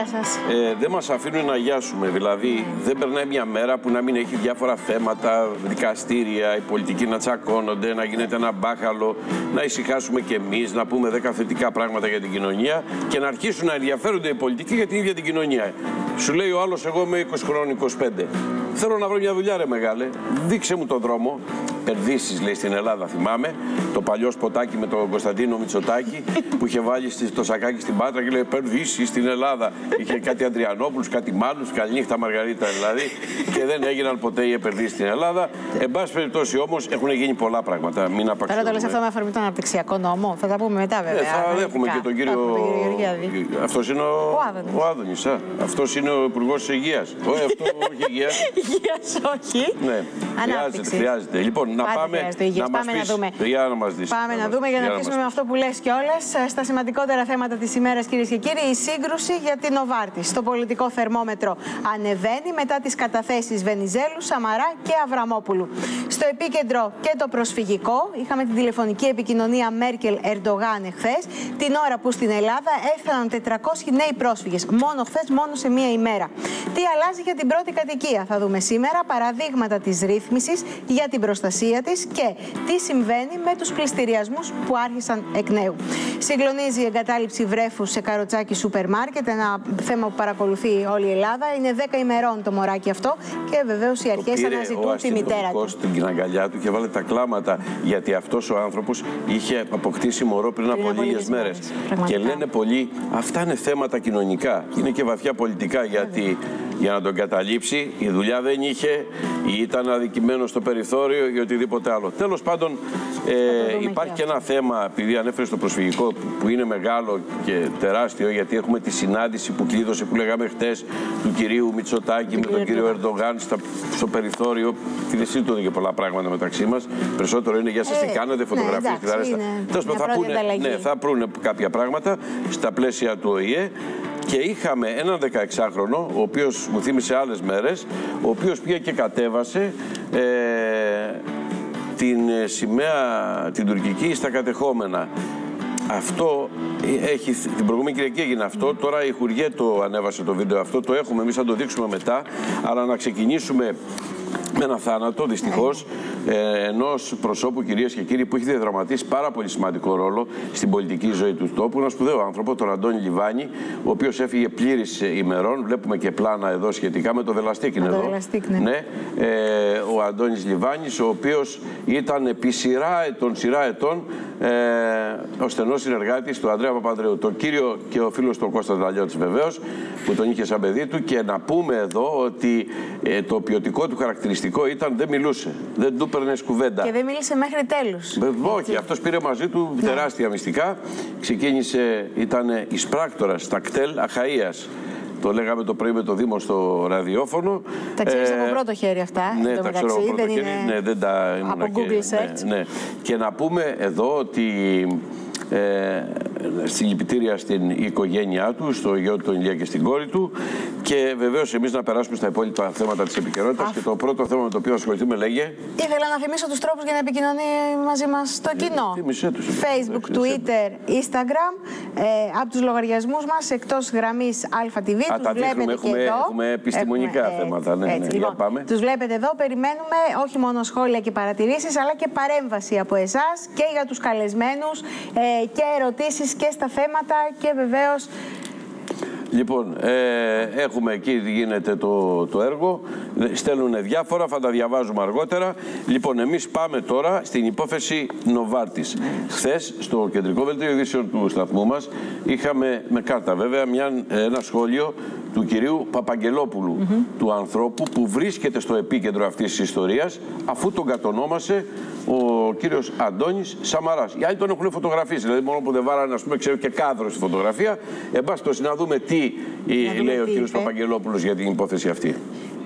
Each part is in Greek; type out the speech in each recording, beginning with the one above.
Καλημέρα σας. Ε, δεν μας αφήνουν να γιάσουμε. Δηλαδή, δεν περνάει μια μέρα που να μην έχει διάφορα θέματα, δικαστήρια, οι πολιτικοί να τσακώνονται, να γίνεται ένα μπάχαλο, να ησυχάσουμε κι εμείς, να πούμε δέκα θετικά πράγματα για την κοινωνία και να αρχίσουν να ενδιαφέρονται οι πολιτικοί για την ίδια την κοινωνία. Σου λέει ο άλλος, εγώ είμαι 20 χρόνων, 25. Θέλω να βρω μια δουλειά, ρε μεγάλε. Δείξε μου τον δρόμο. Περδίσει, λέει στην Ελλάδα, θυμάμαι. Το παλιό σποτάκι με τον Κωνσταντίνο Μητσοτάκη που είχε βάλει το σακάκι στην πάτρα και λέει Περδίσει στην Ελλάδα. Είχε κάτι Αντριανόπουλου, κάτι Μάνου, καληνύχτα Μαργαρίτα δηλαδή. και δεν έγιναν ποτέ οι επενδύσεις στην Ελλάδα. Εν πάση περιπτώσει όμως έχουν γίνει πολλά πράγματα. Μην Τώρα το λες αυτό με αφορμή τον αναπτυξιακό νόμο. Θα τα πούμε μετά βέβαια. Ε, θα έχουμε και τον κύριο. Αυτός είναι ο, ο Άδωνης. Αυτός είναι ο Υπουργός Υγείας. Όχι, αυτό όχι υγείας. Υγείας, όχι. Ναι, χρειάζεται, χρειάζεται. Λοιπόν, να πάμε, να πάμε να δούμε. Για να μας δεις. Πάμε να δούμε για να αρχίσουμε με αυτό που λες κιόλας. Στα σημαντικότερα θέματα της ημέρας κυρίες και κύριοι, η σύγκρουση για την Οβάρτη. Στο πολιτικό θερμόμετρο ανεβαίνει μετά τις καταθέσεις Βενιζέλου, Σαμαρά και Αβραμόπουλου. Στο επίκεντρο και το προσφυγικό. Είχαμε την τηλεφωνική επικοινωνία Μέρκελ-Ερντογάν εχθές, την ώρα που στην Ελλάδα έφταναν 400 νέοι πρόσφυγες. Μόνο χθες, μόνο σε μία ημέρα. Τι αλλάζει για την πρώτη κατοικία, θα δούμε σήμερα. Παραδείγματα της ρύθμισης για την προστασία της και τι συμβαίνει με τους πληστηριασμούς που άρχισαν εκ νέου. Συγκλονίζει η εγκατάλειψη βρέφους σε καροτσάκι σούπερ μάρκετ, ένα θέμα που παρακολουθεί όλη η Ελλάδα. Είναι 10 ημερών το μωράκι αυτό και βεβαίως οι αρχές αναζητούν τη μητέρα του. στην αγκαλιά του και βάλε τα κλάματα γιατί αυτός ο άνθρωπος είχε αποκτήσει μωρό πριν, πριν από λίγες μέρες. Και λένε πολλοί, αυτά είναι θέματα κοινωνικά. Είναι και βαθιά πολιτικά γιατί για να τον καταλήψει. Η δουλειά δεν είχε ή ήταν αδικημένο στο περιθώριο ή οτιδήποτε άλλο. Τέλος πάντων, ε, υπάρχει και ένα θέμα, επειδή ανέφερε στο προσφυγικό, που είναι μεγάλο και τεράστιο, γιατί έχουμε τη συνάντηση που κλείδωσε, που λέγαμε χτες, του κυρίου Μητσοτάκη με τον κύριο Ερντογάν στο περιθώριο. Τη δεν σύντονε και πολλά πράγματα μεταξύ μας. Περισσότερο είναι για σας τι ε, κάνετε, ναι, φωτογραφίες και τα θα, ναι, θα πούνε κάποια πράγματα στα πλαίσια του ΟΗΕ και είχαμε έναν 16χρονο, ο οποίος μου θύμισε άλλες μέρες, ο οποίος πήγε και κατέβασε ε, την σημαία την τουρκική στα κατεχόμενα. Αυτό έχει, την προηγούμενη Κυριακή έγινε αυτό. Τώρα η Χουριέ το ανέβασε το βίντεο αυτό. Το έχουμε εμείς, θα το δείξουμε μετά. Αλλά να ξεκινήσουμε με ένα θάνατο δυστυχώς ε, ενός προσώπου, κυρίες και κύριοι, που έχει διαδραματίσει πάρα πολύ σημαντικό ρόλο στην πολιτική ζωή του τόπου. Ένα σπουδαίο άνθρωπο, τον Αντώνη Λιβάνη, ο οποίος έφυγε πλήρης ημερών. Βλέπουμε και πλάνα εδώ σχετικά με το Δελαστίκ. Με το Δελαστίκ, ναι. ναι. Ε, ο Αντώνης Λιβάνης, ο οποίος ήταν επί σειρά ετών, σειρά ετών ε, ο στενός συνεργάτης του Ανδρέα Παπανδρέου. Το κύριο και ο φίλος του Κώστας Δαλιώτη βεβαίως, που τον είχε σαν παιδί του. Και να πούμε εδώ ότι ε, το ποιοτικό του χαρακτηριστικό ήταν δεν μιλούσε. Δεν του έπαιρνε κουβέντα. Και δεν μίλησε μέχρι τέλους. Όχι, αυτός πήρε μαζί του ναι. τεράστια μυστικά. Ξεκίνησε, ήταν εισπράκτορας στα κτέλ Αχαία. Το λέγαμε το πρωί με το Δήμο στο ραδιόφωνο. Τα ξέρεις ε, από πρώτο χέρι αυτά. Ναι, τα ξέρω από πρώτο χέρι. Ναι, δεν τα από Google και, Search. Ναι, ναι. Και να πούμε εδώ ότι ε, συλληπιτήρια στην οικογένειά του, στο γιο του τον Ηλία και στην κόρη του. Και βεβαίως εμείς να περάσουμε στα υπόλοιπα θέματα της επικαιρότητας. Και το πρώτο θέμα με το οποίο ασχοληθούμε λέγε. Ήθελα να θυμίσω τους τρόπους για να επικοινωνεί μαζί μας το κοινό. Θύμησέ τους, Facebook, Twitter, Instagram. Ε, από τους λογαριασμούς μας εκτός γραμμής ΑTV. Τους βλέπετε έχουμε, και εδώ. Έχουμε επιστημονικά έχουμε, θέματα. Ναι, έτσι, ναι, λοιπόν, πάμε. Τους βλέπετε εδώ. Περιμένουμε όχι μόνο σχόλια και παρατηρήσεις, αλλά και παρέμβαση από εσάς και για τους καλεσμένους ε, και ερωτήσεις και στα θέματα και βεβαίως Λοιπόν, ε, έχουμε εκεί γίνεται το, το έργο. Στέλνουν διάφορα, θα τα διαβάζουμε αργότερα. Λοιπόν, εμείς πάμε τώρα στην υπόθεση Νοβάρτης. Χθες, στο κεντρικό δελτίο ειδήσεων του σταθμού μας, είχαμε με κάρτα βέβαια μια, ένα σχόλιο του κυρίου Παπαγγελόπουλου, του ανθρώπου που βρίσκεται στο επίκεντρο αυτής της ιστορίας, αφού τον κατονόμασε ο κύριος Αντώνης Σαμαράς. Οι άλλοι τον έχουν φωτογραφίσει, δηλαδή μόνο που δεν βάλανε, ας πούμε, ξέρω και κάδρο στη φωτογραφία. Εν πάση να δούμε τι λέει ο κύριος Παπαγγελόπουλος για την υπόθεση αυτή.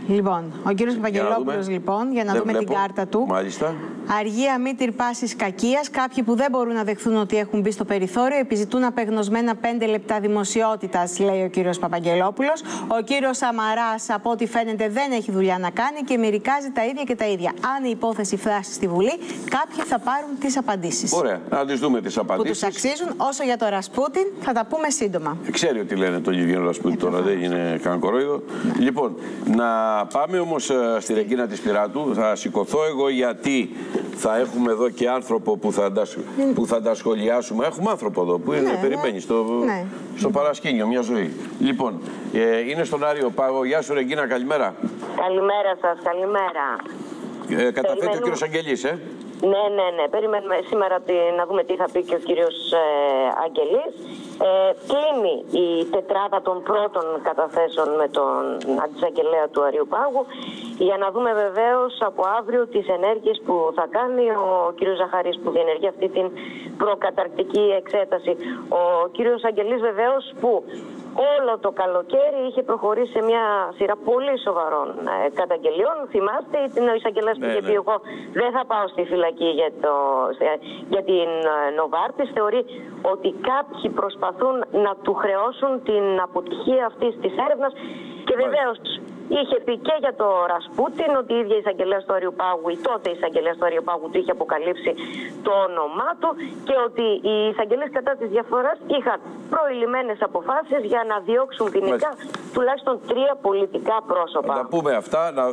Λοιπόν, ο κύριος Παπαγγελόπουλος, λοιπόν, για να δεν δούμε βλέπω. την κάρτα του. Μάλιστα. Αργία μήτυρ πάση κακίας. Κάποιοι που δεν μπορούν να δεχθούν ότι έχουν μπει στο περιθώριο επιζητούν απεγνωσμένα πέντε λεπτά δημοσιότητας, λέει ο κύριος Παπαγγελόπουλος. Ο κύριος Σαμαράς, από ό,τι φαίνεται, δεν έχει δουλειά να κάνει και μερικάζει τα ίδια και τα ίδια. Αν η υπόθεση φτάσει στη Βουλή, κάποιοι θα πάρουν τις απαντήσεις. Ωραία, να τις δούμε τις απαντήσει. Που τους αξίζουν. Όσο για το Ρασπούτιν, θα τα πούμε σύντομα. Ξέρει ότι λένε τον ίδιο Ρασπούτιν τώρα, δεν είναι κανένα κορόιδο. Ναι. Λοιπόν, να πάμε όμως ε, στη Ρεγκίνα της Πυράτου. Θα σηκωθώ εγώ γιατί θα έχουμε εδώ και άνθρωπο που θα, τα, που θα τα σχολιάσουμε. Έχουμε άνθρωπο εδώ που είναι, ναι, περιμένει ναι. στο, ναι. στο παρασκήνιο μια ζωή. Λοιπόν, ε, είναι στον Άριο Πάγο. Γεια σου Ρεγκίνα, καλημέρα. Καλημέρα σας, καλημέρα. Ε, καταθέτει ο κύριος Αγγελής, ε. Ναι, ναι, ναι. Περιμένουμε σήμερα να δούμε τι θα πει και ο κύριος ε, Αγγελής. Ε, κλείνει η τετράδα των πρώτων καταθέσεων με τον αντισαγγελέα του Αριού Πάγου για να δούμε βεβαίως από αύριο τις ενέργειες που θα κάνει ο κύριος Ζαχαρής που διενεργεί αυτή την προκαταρκτική εξέταση. Ο κύριος Αγγελής βεβαίως που όλο το καλοκαίρι είχε προχωρήσει σε μια σειρά πολύ σοβαρών ε, καταγγελιών. Θυμάστε, ο εισαγγελέας που είχε ναι. πει: Εγώ δεν θα πάω στη φυλακή για, το, για την ε, Νοβάρτη. Θεωρεί ότι κάποιοι προσπαθούν να του χρεώσουν την αποτυχία αυτής της έρευνας. Και βεβαίως Είχε πει και για το Ρασπούτιν ότι η ίδια η εισαγγελέα του Αριουπάγου, η τότε εισαγγελέα του Αριουπάγου, του είχε αποκαλύψει το όνομά του και ότι οι εισαγγελίε κατά της διαφορά είχαν προηλημένε αποφάσεις για να διώξουν ποινικά τουλάχιστον τρία πολιτικά πρόσωπα. Να πούμε αυτά. Να,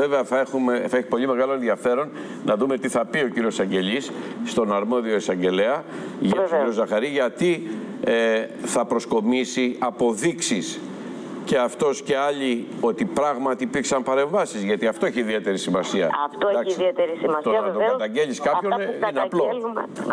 βέβαια θα, έχουμε, θα έχει πολύ μεγάλο ενδιαφέρον να δούμε τι θα πει ο κύριος Αγγελής στον αρμόδιο εισαγγελέα για τον κύριο Ζαχαρή, γιατί ε, θα προσκομίσει αποδείξεις και αυτός και άλλοι ότι πράγματι υπήρξαν παρεμβάσεις. Γιατί αυτό έχει ιδιαίτερη σημασία. Αυτό έχει ιδιαίτερη σημασία. Το να το καταγγέλεις κάποιον είναι απλό.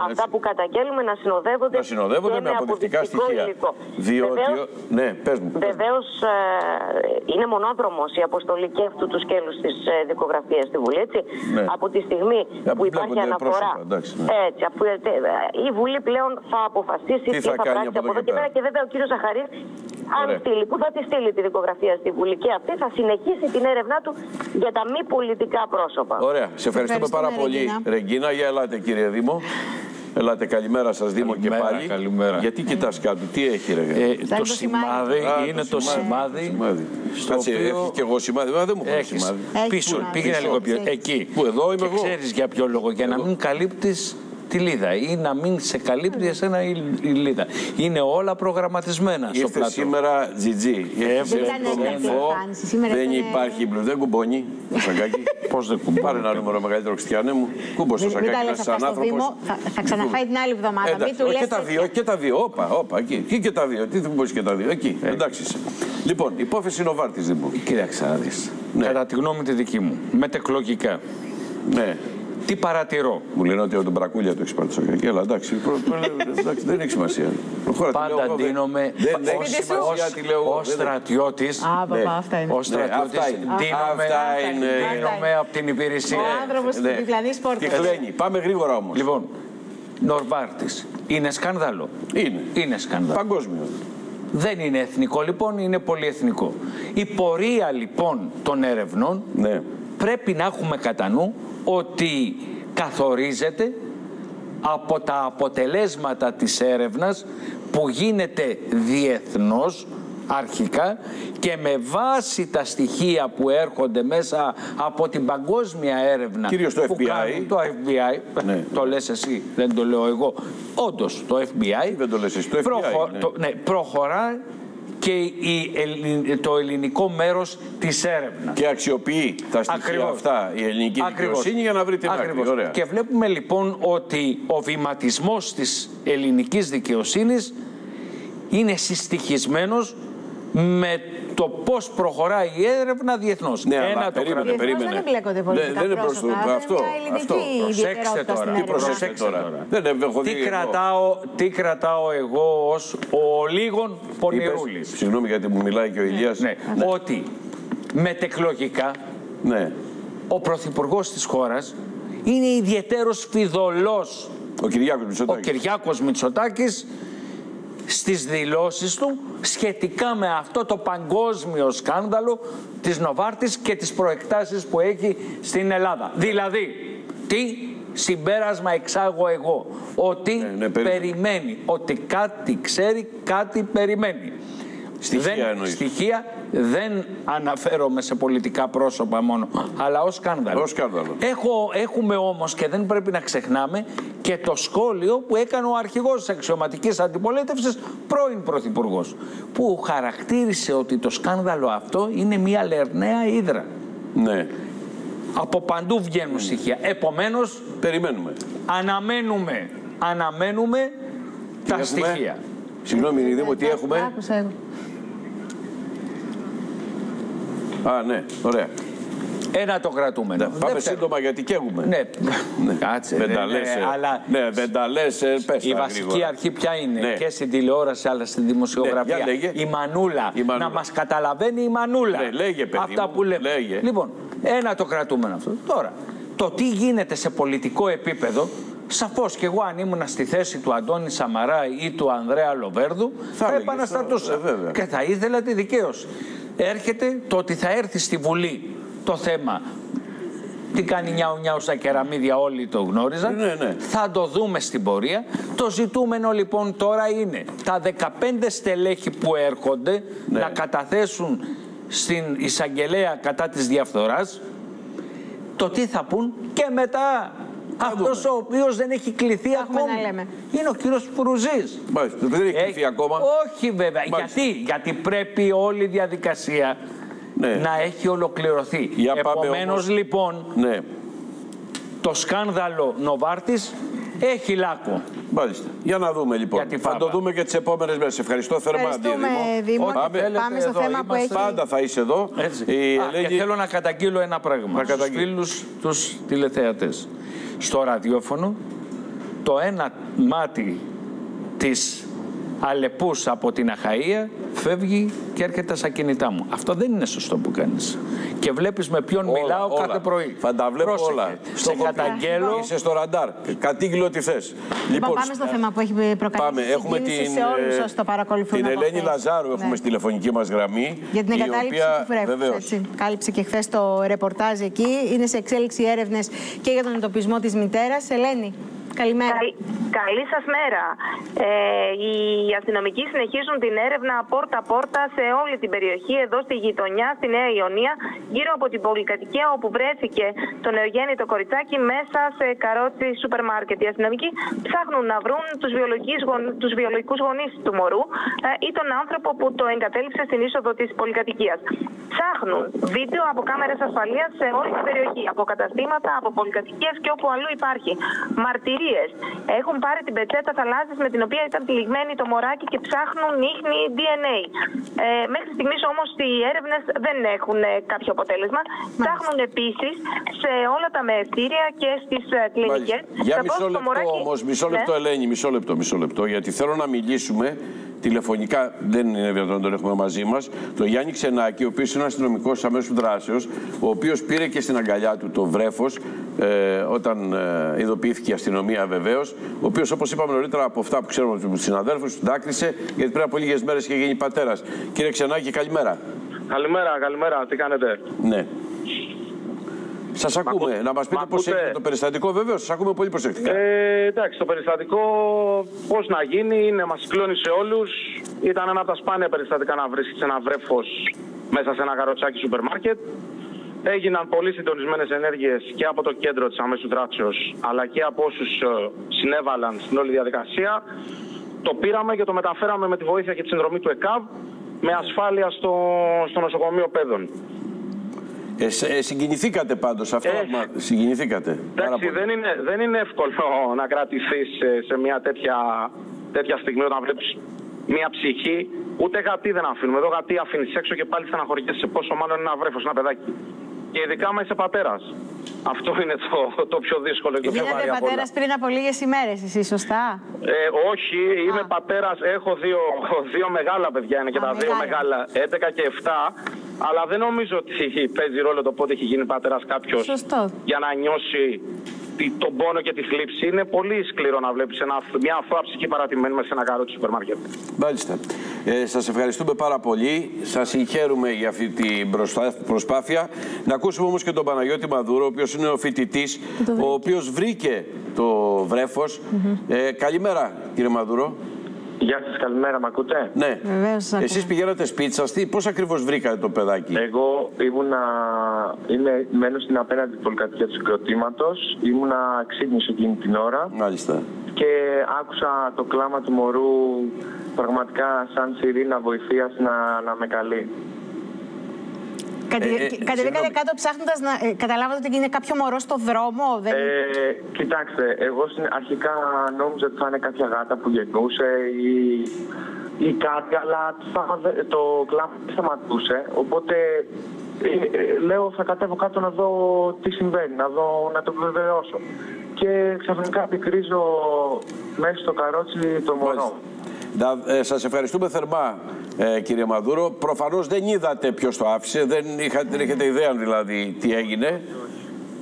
Αυτά που καταγγέλουμε να συνοδεύονται, να συνοδεύονται με αποδεικτικά στοιχεία. Υλικό. Διότι. Βεβαίως, ναι, πες μου. Βεβαίως ε, είναι μονόδρομος η αποστολή και αυτού του σκέλους της ε, δικογραφίας στη Βουλή. Έτσι. Ναι. Από τη στιγμή που υπάρχει αναφορά. εντάξει, ναι. έτσι, αφού, ε, η Βουλή πλέον θα αποφασίσει τι, τι θα, θα πράξει από εδώ και πέρα. Και βέβαια ο κύριος Ζαχαρή, αν στείλει, που θα τη στείλει; Τη δικογραφία στη Βουλή και αυτή θα συνεχίσει την έρευνά του για τα μη πολιτικά πρόσωπα. Ωραία. Σε ευχαριστούμε πάρα πολύ, Ρεγκίνα. Για ελάτε, κύριε Δήμο. Ελάτε, καλημέρα σας, Δήμο και πάλι. Καλημέρα. Γιατί κοιτάς κάτω, τι έχει, ρε. Ε, το σημάδι είναι το σημάδι. σημάδι. Στο Κάτσε, οποίο... έχεις και εγώ σημάδι, δεν μου έχεις σημάδι. Πίσω, πήγαινε λίγο πιο. Εκεί. Που εδώ είμαι εγώ. Ξέρεις για ποιο λόγο, για να μην καλύπτεις τη λίδα ή να μην σε καλύπτει εσένα η, η λίδα. Είναι όλα προγραμματισμένα Ήρθε στο πλατό. σήμερα τζιτζί. Δεν υπάρχει μπλου. Δεν κουμπώνει το σακάκι. Πώς δεν κουμπώνει; Πάρε ένα νούμερο μεγαλύτερο χριστιανέ μου. Κούμπο το σακάκι σαν άνθρωπος. Θα ξαναφάει την άλλη εβδομάδα. Και τα δύο. Και τα δύο. Όπα, όπα. Εκεί και τα δύο. Τι δεν μπορείς και τα δύο. Εκεί. Ε. Εντάξει. Λοιπόν, υπόθεση Νοβάρτη Δήμου. Κοίταξε να δεις. Ναι. Κατά τη γνώμη τη δική μου, μετεκλογικά. Ναι. Τι παρατηρώ; Μου λένε ότι τον Μπρακούλια το έχεις πάρει στο Αλλά εντάξει, εντάξει, δεν έχει σημασία. Πάντα ντύνομαι. Δεν έχει σημασία τι λέω Ο στρατιώτης. Α, παπά, αυτά είναι. Ο στρατιώτης ντύνομαι από την υπηρεσία. Ο άνθρωπος τη διπλανή πόρτα. Και κλαίνει. Πάμε γρήγορα όμως. Λοιπόν, Νορβάρτης. Είναι σκάνδαλο; Είναι. Είναι σκάνδαλο. Παγκόσμιο. Δεν είναι εθνικό λοιπόν, είναι πολυεθνικό. Η πορεία λοιπόν των ερευνών ναι. Πρέπει να έχουμε κατά νου ότι καθορίζεται από τα αποτελέσματα της έρευνας που γίνεται διεθνώς αρχικά και με βάση τα στοιχεία που έρχονται μέσα από την παγκόσμια έρευνα Κυρίως το FBI κάνουν, το FBI ναι. το λες εσύ δεν το λέω εγώ όντως το FBI δεν το λες εσύ το FBI προχω... ναι. Το, ναι, προχωρά και η, το ελληνικό μέρος της έρευνας. Και αξιοποιεί τα στοιχεία αυτά η ελληνική Ακριβώς. δικαιοσύνη για να βρει την Ακριβώς. άκρη. Και βλέπουμε λοιπόν ότι ο βηματισμός της ελληνικής δικαιοσύνης είναι συστοιχισμένος με το πώς προχωράει η έρευνα διεθνώς. Ναι, Ένα το περίμενε, περίμενε. Δεν εμπλέκονται πολιτικά δεν, δεν πρόσωπα. Αυτό, αυτό. Προσέξτε τώρα. Τι προσέξτε τώρα. Δεν έχω τι, κρατάω, τι κρατάω εγώ ως ο λίγων πονηρούλη. Συγγνώμη γιατί μου μιλάει και ο Ηλίας. Ναι, ναι. Ότι μετεκλογικά ναι. ο πρωθυπουργός της χώρας είναι ιδιαίτερος φιδωλός. Ο Κυριάκος Μητσοτάκης. Ο Κυριάκος Μητσοτάκης στις δηλώσεις του σχετικά με αυτό το παγκόσμιο σκάνδαλο της Νοβάρτης και τις προεκτάσεις που έχει στην Ελλάδα. Δηλαδή, τι, συμπέρασμα εξάγω εγώ; Ότι ναι, ναι, περιμένει. Ότι κάτι ξέρει, κάτι περιμένει. Στοιχεία δεν, Στοιχεία δεν αναφέρομαι σε πολιτικά πρόσωπα μόνο, αλλά ως σκάνδαλο. Ως σκάνδαλο. Έχω, έχουμε όμως και δεν πρέπει να ξεχνάμε και το σχόλιο που έκανε ο αρχηγός της αξιωματικής αντιπολίτευσης, πρώην Πρωθυπουργός, που χαρακτήρισε ότι το σκάνδαλο αυτό είναι μια λερναία ύδρα. Ναι. Από παντού βγαίνουν στοιχεία. Επομένως, περιμένουμε. Αναμένουμε, αναμένουμε τα στοιχεία. Συγγνώμη, Δήμο, τι έχουμε; Α, ναι, ωραία. Ένα το κρατούμε. Ναι, πάμε σύντομα γιατί καίγουμε. Ναι, ναι. κάτσε. Δεν τα λες, αλλά... Ναι, δεν τα λες, ε, πες Η βασική αρχή ποια είναι; Ναι. και στην τηλεόραση αλλά στην δημοσιογραφία. Ναι, η, μανούλα. η Μανούλα. Να μας καταλαβαίνει η Μανούλα. Ναι, λέγε, παιδί Αυτά που λέμε. Λέγε. Λοιπόν, ένα το κρατούμε αυτό. Τώρα, το τι γίνεται σε πολιτικό επίπεδο Σαφώς και εγώ αν ήμουν στη θέση του Αντώνη Σαμαρά ή του Ανδρέα Λοβέρδου θα, θα επαναστατούσα ε, και θα ήθελα τη δικαίωση έρχεται το ότι θα έρθει στη Βουλή το θέμα. Τι κάνει νιάου νιάου στα κεραμίδια όλοι το γνώριζαν. Ναι, ναι. Θα το δούμε στην πορεία. Το ζητούμενο λοιπόν τώρα είναι τα 15 στελέχη που έρχονται ναι. να καταθέσουν στην εισαγγελέα κατά της διαφθοράς το τι θα πούν και μετά αυτός ο οποίος δεν έχει κληθεί ακόμα. Είναι ο κύριος Φρουζή. Μάλιστα. Δεν έχει κληθεί ακόμα. Όχι βέβαια. Γιατί; Γιατί πρέπει όλη η διαδικασία ναι. να έχει ολοκληρωθεί. Επομένως λοιπόν ναι. το σκάνδαλο Νοβάρτης έχει λάκκο. Μάλιστα. Για να δούμε λοιπόν. Θα το δούμε και τις επόμενες μέρες. Ευχαριστώ θερμά, Ευχαριστούμε, Δήμο. Πάμε, πάμε στο θέμα που έχει. Πάντα θα είσαι εδώ. Η Α, και θέλω να καταγγείλω ένα πράγμα στους φίλους τους τηλεθεατές στο ραδιόφωνο το ένα μάτι της Αλεπούς από την Αχαΐα φεύγει και έρχεται στα κινητά μου. Αυτό δεν είναι σωστό που κάνεις. Και βλέπεις με ποιον μιλάω κάθε πρωί. Θα τα βλέπω όλα. Στο σε καταγγέλω. Είσαι στο ραντάρ. Κατήγγειλο ό,τι θες. Λοιπόν, πάμε στο θέμα που έχει προκαλέσει πάμε. Έχουμε την, σε όλους όσοι το παρακολουθούν. Την Ελένη Λαζάρου έχουμε ναι. στη τηλεφωνική μας γραμμή. Για την εγκατάλειψη του βρέφους. Κάλυψε και χθες το ρεπορτάζ εκεί. Είναι σε εξέλιξη έρευνες και για τον εντοπισμό της μητέρας. Ελένη. Καλημέρα. Καλή σας μέρα. Ε, οι αστυνομικοί συνεχίζουν την έρευνα πόρτα-πόρτα σε όλη την περιοχή, εδώ στη γειτονιά, στη Νέα Ιωνία, γύρω από την πολυκατοικία όπου βρέθηκε το νεογέννητο κοριτσάκι μέσα σε καρότσι σούπερ μάρκετ. Οι αστυνομικοί ψάχνουν να βρουν τους τους βιολογικούς γονείς του μωρού ε, ή τον άνθρωπο που το εγκατέλειψε στην είσοδο της πολυκατοικίας. Ψάχνουν βίντεο από κάμερες ασφαλείας σε όλη την περιοχή, από καταστήματα, από πολυκατοικίες και όπου αλλού υπάρχει. Μαρτυρία έχουν πάρει την πετσέτα θαλάσσης με την οποία ήταν τυλιγμένη το μωράκι και ψάχνουν ίχνη DNA. Ε, μέχρι στιγμής όμως οι έρευνες δεν έχουν ε, κάποιο αποτέλεσμα. Μάλιστα. Ψάχνουν επίσης σε όλα τα μεευτήρια και στις ε, κλινικές. Για μισό λεπτό μωράκι... όμως, μισό λεπτό, ναι. Ελένη, μισό λεπτό, μισό λεπτό, γιατί θέλω να μιλήσουμε τηλεφωνικά δεν είναι δυνατόν να τον έχουμε μαζί μας, το Γιάννη Ξενάκη, ο οποίος είναι αστυνομικός αμέσου δράσεως, ο οποίος πήρε και στην αγκαλιά του το βρέφος, ε, όταν ε, ειδοποιήθηκε η αστυνομία βεβαίως, ο οποίος όπως είπαμε νωρίτερα από αυτά που ξέρουμε από τους συναδέλφους, του δάκρυσε, γιατί πριν από λίγες μέρες είχε γίνει πατέρας. Κύριε Ξενάκη, καλημέρα. Καλημέρα, καλημέρα, τι κάνετε; Ναι. Σας ακούμε. Να μας πείτε πώς έγινε το περιστατικό, βεβαίως. Σας ακούμε πολύ προσεκτικά. Ε, εντάξει, το περιστατικό πώς να γίνει, είναι, μας κλώνησε όλους. Ήταν ένα από τα σπάνια περιστατικά να βρίσκεις ένα βρέφος μέσα σε ένα καροτσάκι σούπερ μάρκετ. Έγιναν πολύ συντονισμένες ενέργειες και από το κέντρο της αμέσου δράσεω, αλλά και από όσους ε, συνέβαλαν στην όλη διαδικασία. Το πήραμε και το μεταφέραμε με τη βοήθεια και τη συνδρομή του ΕΚΑΒ με ασφάλεια στο, στο νοσοκομείο Πέδων. Ε, ε, συγκινηθήκατε πάντως αυτό, ε, συγκινηθήκατε. Εντάξει, δεν είναι, δεν είναι εύκολο να κρατηθείς σε, μια τέτοια, τέτοια στιγμή όταν βλέπεις μια ψυχή. Ούτε γατί δεν αφήνουμε. Εδώ γατί αφήνεις έξω και πάλι στεναχωριέσαι. Πόσο μάλλον ένα βρέφος, ένα παιδάκι. Και ειδικά άμα είσαι πατέρας. Αυτό είναι το, το πιο δύσκολο και το πιο βαρύ. πατέρας πριν από λίγες ημέρες, εσύ, σωστά; Ε, όχι, είμαι πατέρας. Έχω δύο, δύο μεγάλα παιδιά. Είναι και τα δύο μεγάλα, 11 και 7. Αλλά δεν νομίζω ότι παίζει ρόλο το πότε έχει γίνει πατέρας κάποιος για να νιώσει τον πόνο και τη θλίψη. Είναι πολύ σκληρό να βλέπεις μια αθώα ψυχή παρατημένη μέσα σε ένα καρότσι σούπερ μάρκετ. Μάλιστα. Ε, Σας ευχαριστούμε πάρα πολύ. Σας συγχαίρουμε για αυτή την προσπάθεια. Να ακούσουμε όμως και τον Παναγιώτη Μαδούρο, ο οποίος είναι ο φοιτητής, ο οποίος βρήκε το βρέφος. ε, καλημέρα, κύριε Μαδούρο. Γεια σας, καλημέρα, με ακούτε; Ναι. Εσείς πηγαίνατε σπίτι σα, πώς ακριβώς βρήκατε το παιδάκι; Εγώ ήμουνα. Είμαι, μένω στην απέναντι πολυκατοικία του συγκροτήματος. Ήμουνα ξύπνηση εκείνη την ώρα. Μάλιστα. Και άκουσα το κλάμα του μωρού πραγματικά σαν σιρήνα βοηθείας να, να με καλεί. Κατεβήκατε κάτω ψάχνοντας να ε, καταλάβατε ότι είναι κάποιο μωρό στο δρόμο. Δεν... Ε, κοιτάξτε, εγώ αρχικά νόμιζα ότι θα είναι κάποια γάτα που γεννούσε ή, ή κάτι, αλλά το κλάμα δεν σταματούσε. Οπότε ε, ε, λέω θα κατέβω κάτω να δω τι συμβαίνει, να, δω, να το βεβαιώσω. Και ξαφνικά πικρίζω μέσα στο καρότσι το μωρό. Ε, σας ευχαριστούμε θερμά ε, κύριε Μαδούρο. Προφανώς δεν είδατε ποιος το άφησε, δεν είχατε, έχετε ιδέα δηλαδή τι έγινε.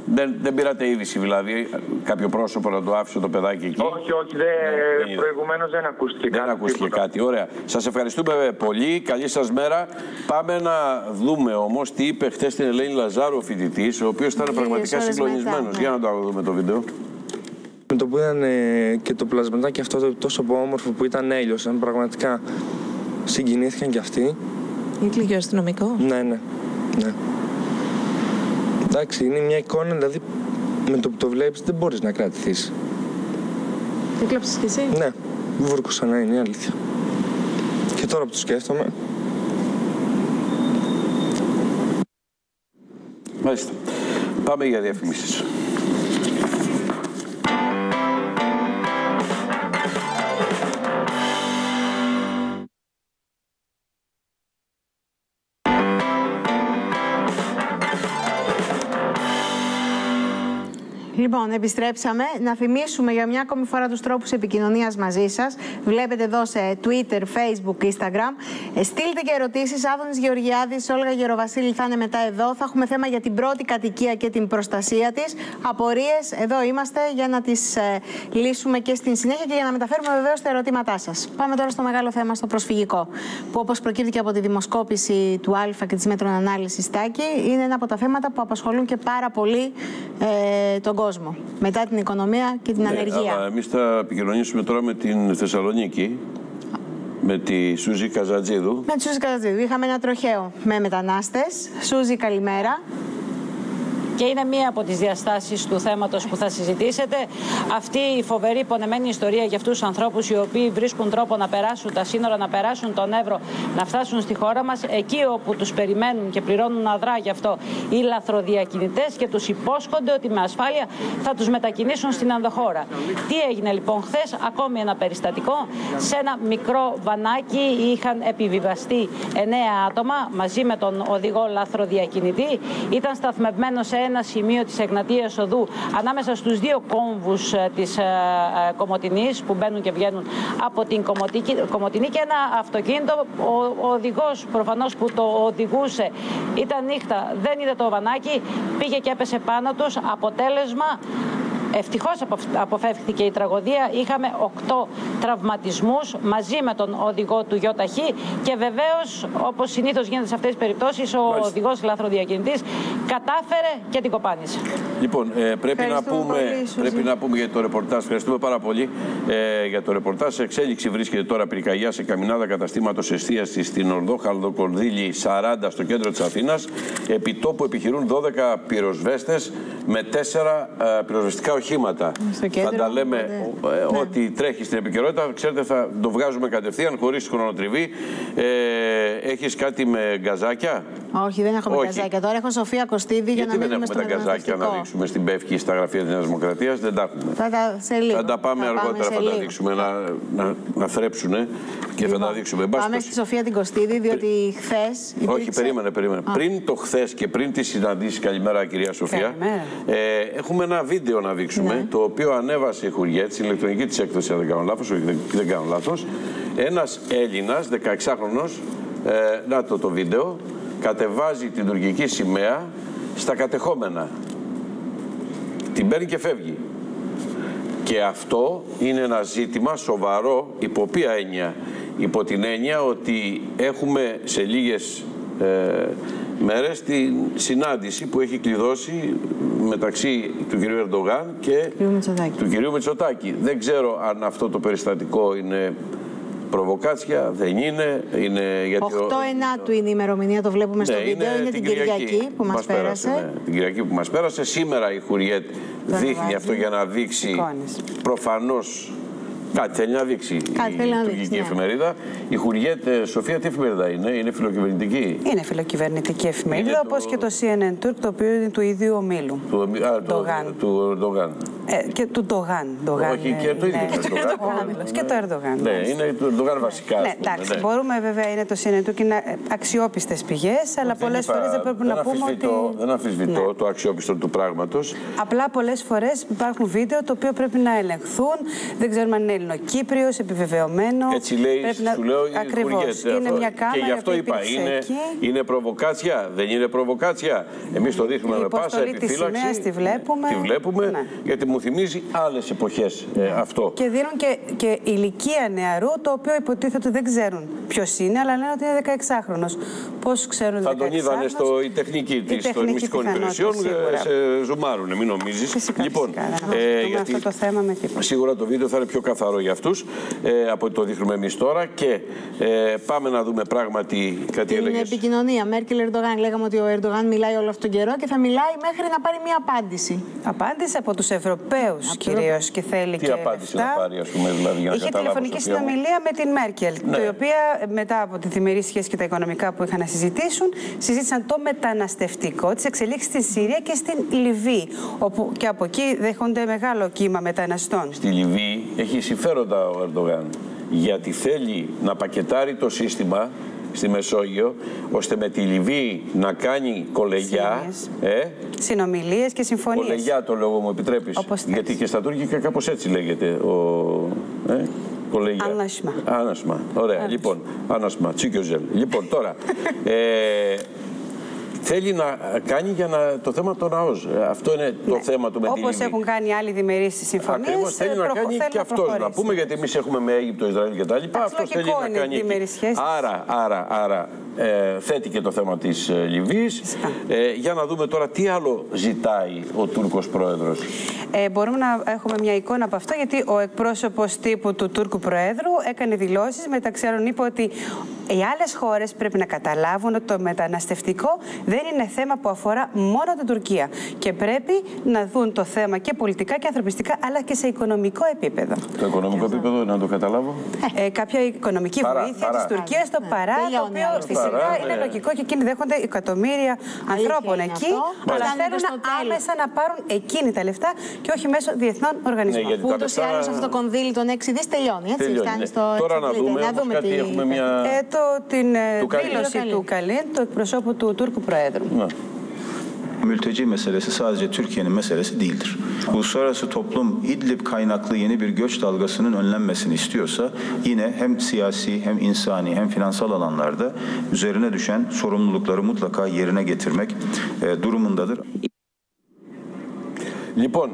Δεν, δεν πήρατε είδηση δηλαδή κάποιο πρόσωπο να το άφησε το παιδάκι εκεί; Όχι, όχι, δεν, προηγουμένως δεν ακούστηκε δεν κάτι. Δεν ακούστηκε κάτι, ωραία. Σας ευχαριστούμε πολύ, καλή σας μέρα. Πάμε να δούμε όμως τι είπε χθες την Ελένη Λαζάρου ο φοιτητής, ο οποίος ήταν πραγματικά συγκλονισμένος. Ναι. Για να το δούμε το βίντεο με το που ήταν ε, και το πλασματάκι αυτό το τόσο όμορφο που ήταν έλειωσαν, πραγματικά συγκινήθηκαν κι αυτοί. Είναι αστυνομικό. Ναι, ναι, ναι. Εντάξει, είναι μια εικόνα, δηλαδή με το που το βλέπεις δεν μπορείς να κρατηθείς. Δεν κλάψεις κι εσύ; Ναι, βούρκωσα να είναι η αλήθεια. Και τώρα που το σκέφτομαι. Μάλιστα. Πάμε για διαφημίσεις. Λοιπόν, επιστρέψαμε. Να θυμίσουμε για μια ακόμη φορά τους τρόπους επικοινωνίας μαζί σας. Βλέπετε εδώ σε Twitter, Facebook, Instagram. Ε, στείλτε και ερωτήσεις. Άδωνης Γεωργιάδης, Όλγα Γεροβασίλη θα είναι μετά εδώ. Θα έχουμε θέμα για την πρώτη κατοικία και την προστασία της. Απορίες, εδώ είμαστε για να τις ε, λύσουμε και στην συνέχεια και για να μεταφέρουμε βεβαίως τα ερωτήματά σας. Πάμε τώρα στο μεγάλο θέμα, στο προσφυγικό. Που όπως προκύπτει και από τη δημοσκόπηση του Α και της μέτρων ανάλυσης Τάκη, είναι ένα από τα θέματα που απασχολούν και πάρα πολύ ε, τον κόσμο μετά την οικονομία και την ναι, ανεργία. Αλλά εμείς θα επικοινωνήσουμε τώρα με την Θεσσαλονίκη. Με τη Σούζη Καζατζίδου. Με τη Σούζη Καζατζίδου. Είχαμε ένα τροχαίο με μετανάστες. Σούζη, καλημέρα και είναι μία από τις διαστάσεις του θέματος που θα συζητήσετε. Αυτή η φοβερή πονεμένη ιστορία για αυτούς τους ανθρώπους οι οποίοι βρίσκουν τρόπο να περάσουν τα σύνορα, να περάσουν τον Εύρο, να φτάσουν στη χώρα μας, εκεί όπου τους περιμένουν και πληρώνουν αδρά γι' αυτό οι λαθροδιακινητές και τους υπόσχονται ότι με ασφάλεια θα τους μετακινήσουν στην ανδοχώρα. Τι έγινε λοιπόν χθες, ακόμη ένα περιστατικό. Σε ένα μικρό βανάκι είχαν επιβιβαστεί εννέα άτομα μαζί με τον οδηγό λαθροδιακινητή. Ήταν σταθμευμένος σε ένα σημείο της Εγνατίας Οδού ανάμεσα στους δύο κόμβους ε, της ε, ε, Κομωτινής που μπαίνουν και βγαίνουν από την Κομωτινή και ένα αυτοκίνητο. Ο, ο οδηγός προφανώς που το οδηγούσε ήταν νύχτα, δεν είδε το βανάκι, πήγε και έπεσε πάνω τους. Αποτέλεσμα Ευτυχώς αποφεύχθηκε η τραγωδία. Είχαμε 8 τραυματισμούς μαζί με τον οδηγό του ΙΟΤΑΧΗ και βεβαίως, όπως συνήθως γίνεται σε αυτές τις περιπτώσεις, ο οδηγός λαθροδιακινητής κατάφερε και την κοπάνισε. Λοιπόν, ε, πρέπει, να πούμε, πρέπει να πούμε για το ρεπορτάζ. Ευχαριστούμε πάρα πολύ ε, για το ρεπορτάζ. Σε εξέλιξη βρίσκεται τώρα πυρκαγιά σε καμινάδα καταστήματος εστίασης στην Ορδό Χαλδοκορδίλη 40 στο κέντρο της Αθήνας. Επί τόπου επιχειρούν 12 πυροσβέστες με 4 ε, πυροσβεστικά οχήματα. Θα τα λέμε ναι. Ε, ότι τρέχει στην επικαιρότητα. Ξέρετε, θα το βγάζουμε κατευθείαν χωρίς χρονοτριβή. Ε, Έχεις κάτι με γκαζάκια; Όχι, δεν έχω με γκαζάκια. Τώρα έχω Σοφία Κωστίδη για να μην δεν έχουμε τα γκαζάκια να δείξουμε στην Πεύκη στα γραφεία της Νέας Δημοκρατίας; Δεν τα έχουμε. Θα τα, σε λίγο. θα τα πάμε θα αργότερα, θα τα δείξουμε να, να, να θρέψουν και λοιπόν, θα τα λοιπόν, δείξουμε. Πάμε στη Σοφία την Κωστίδη, διότι χθες. Όχι, περίμενε, περίμενε. Πριν το χθες και πριν τη συναντήσεις, καλημέρα κυρία Σοφία. Ε, έχουμε ένα βίντεο να δείξουμε ναι. το οποίο ανέβασε η Χουριέ, τη ηλεκτρονική της έκδοση, αν δεν κάνω λάθος, όχι δεν, κάνω λάθος. Ένας Έλληνας, 16χρονο, ε, να το το βίντεο, κατεβάζει την τουρκική σημαία στα κατεχόμενα. Την παίρνει και φεύγει. Και αυτό είναι ένα ζήτημα σοβαρό υπό ποια έννοια. Υπό την έννοια ότι έχουμε σε λίγες ε, μέρες την συνάντηση που έχει κλειδώσει μεταξύ του κυρίου Ερντογάν και του κυρίου Μητσοτάκη. Δεν ξέρω αν αυτό το περιστατικό είναι προβοκάτσια, δεν είναι. είναι γιατί 8 Ενάτου είναι η ημερομηνία, το βλέπουμε στο ναι, βίντεο. Είναι, είναι την Κυριακή, Κυριακή που μας πέρασε. Ναι, την Κυριακή που μας πέρασε. Σήμερα η Χουριέτ δείχνει αυτό για να δείξει προφανώς Κάτι θέλει να δείξει Κάτι η τουρκική ναι. εφημερίδα. Η Χουριέτ Σοφία τι εφημερίδα είναι, είναι φιλοκυβερνητική; Είναι φιλοκυβερνητική εφημερίδα, όπω το... και το CNN Turk, το οποίο είναι του ίδιου ομίλου. Του, α, του Ερντογάν. Ε, και του Ντογάν. Όχι, και το ίδιο ναι. το Και το Ερντογάν. Ναι, είναι του Ερντογάν βασικά. Ναι, εντάξει, ναι. μπορούμε βέβαια, είναι το CNN Turk, είναι αξιόπιστες πηγές, αλλά πολλές φορές δεν πρέπει να πούμε ότι. Δεν αμφισβητώ το αξιόπιστο του πράγματος. Απλά πολλές φορές υπάρχουν βίντεο το οποίο πρέπει να ελεγχθούν. Δεν ξέρουμε αν είναι Ελληνοκύπριος, επιβεβαιωμένο. Έτσι λέει, πρέπει να... σου λέω Ακριβώς. Είναι μια κάμερα. Και γι' αυτό είπα, είναι, είναι προβοκάτσια, δεν είναι προβοκάτσια. Εμείς το δείχνουμε με πάσα επιφύλαξη. Τη βλέπουμε. Τη βλέπουμε ναι. γιατί μου θυμίζει άλλες εποχές ε, αυτό. Και δίνουν και, και ηλικία νεαρού, το οποίο υποτίθεται ότι δεν ξέρουν ποιος είναι, αλλά λένε ότι είναι 16χρονο. Πώς ξέρουν Θα τον είδανε στο η τεχνική της των μυστικών υπηρεσιών. Ε, σε ζουμάρουν, μην νομίζεις. Λοιπόν, ε, γιατί αυτό το θέμα με Σίγουρα το βίντεο θα είναι πιο καθαρό για αυτούς ε, από ό,τι το δείχνουμε εμείς τώρα. Και ε, πάμε να δούμε πράγματι κάτι Είναι επικοινωνία. Μέρκελ Ερντογάν. Λέγαμε ότι ο Ερντογάν μιλάει όλο αυτόν τον καιρό και θα μιλάει μέχρι να πάρει μια απάντηση. Απάντηση από τους Ευρωπαίους κυρίως και θέλει Τι και. Τι απάντηση να πάρει, ας πούμε, δηλαδή, για να Είχε τηλεφωνική συνομιλία με την Μέρκελ, ναι. η οποία μετά από τη διμερή σχέση και τα οικονομικά που είχαν να συζητήσουν, συζήτησαν το μεταναστευτικό, τι εξελίξει στη Συρία και στην Λιβύη. Όπου και από εκεί δέχονται μεγάλο κύμα μεταναστών. Στη Λιβύη έχει συμφέροντα ο Ερντογάν. Γιατί θέλει να πακετάρει το σύστημα στη Μεσόγειο, ώστε με τη Λιβύη να κάνει κολεγιά. Ε, Συνομιλίες και συμφωνίες. Κολεγιά το λόγο μου επιτρέπεις. Γιατί και στα τουρκικά κάπως έτσι λέγεται. Ο, ε, κολεγιά. Άνασμα. Άνασμα. Ωραία. Λοιπόν, άνασμα. Τσίκιο Λοιπόν, τώρα. ε, θέλει να κάνει για να, το θέμα των ΑΟΣ. Ε, αυτό είναι το ναι. θέμα του με Όπως έχουν κάνει άλλοι διμερείς συμφωνίε. Ακριβώς θέλει να κάνει και αυτός. Να πούμε γιατί εμείς έχουμε με Αίγυπτο, Ισραήλ κτλ. Αυτός θέλει να κάνει. Άρα, άρα, άρα ε, θέτει και το θέμα της ε, Λιβύης. Ε, για να δούμε τώρα τι άλλο ζητάει ο Τούρκος Πρόεδρος. Ε, μπορούμε να έχουμε μια εικόνα από αυτό, γιατί ο εκπρόσωπος τύπου του Τούρκου Προέδρου έκανε δηλώσεις, μεταξύ άλλων είπε ότι οι άλλες χώρες πρέπει να καταλάβουν ότι το μεταναστευτικό δεν είναι θέμα που αφορά μόνο την Τουρκία και πρέπει να δουν το θέμα και πολιτικά και ανθρωπιστικά, αλλά και σε οικονομικό επίπεδο. Το οικονομικό επίπεδο, να το καταλάβω. Ε, κάποια οικονομική παρά, βοήθεια της Τουρκίας, το παρά, το οποίο Φυσικά είναι ναι. λογικό και εκείνοι δέχονται εκατομμύρια ανθρώπων εκεί, αλλά θέλουν άμεσα να πάρουν εκείνη τα λεφτά και όχι μέσω διεθνών οργανισμών. Ναι, που ούτως ή άλλως αυτό το κονδύλι των 6 δις τελειώνει. Έτσι, τελειώνει. Στο Τώρα να δούμε, να δούμε κάτι, τι... έχουμε μια... Ε, το, την ε, δήλωση του Καλίν, του εκπροσώπου του Τούρκου Προέδρου. rica ederim. Evet. Mülteci meselesi sadece Türkiye'nin meselesi değildir. Uluslararası toplum İdlib kaynaklı yeni bir göç dalgasının önlenmesini istiyorsa yine hem siyasi hem insani hem finansal alanlarda üzerine düşen sorumlulukları mutlaka yerine getirmek e, durumundadır. Lipon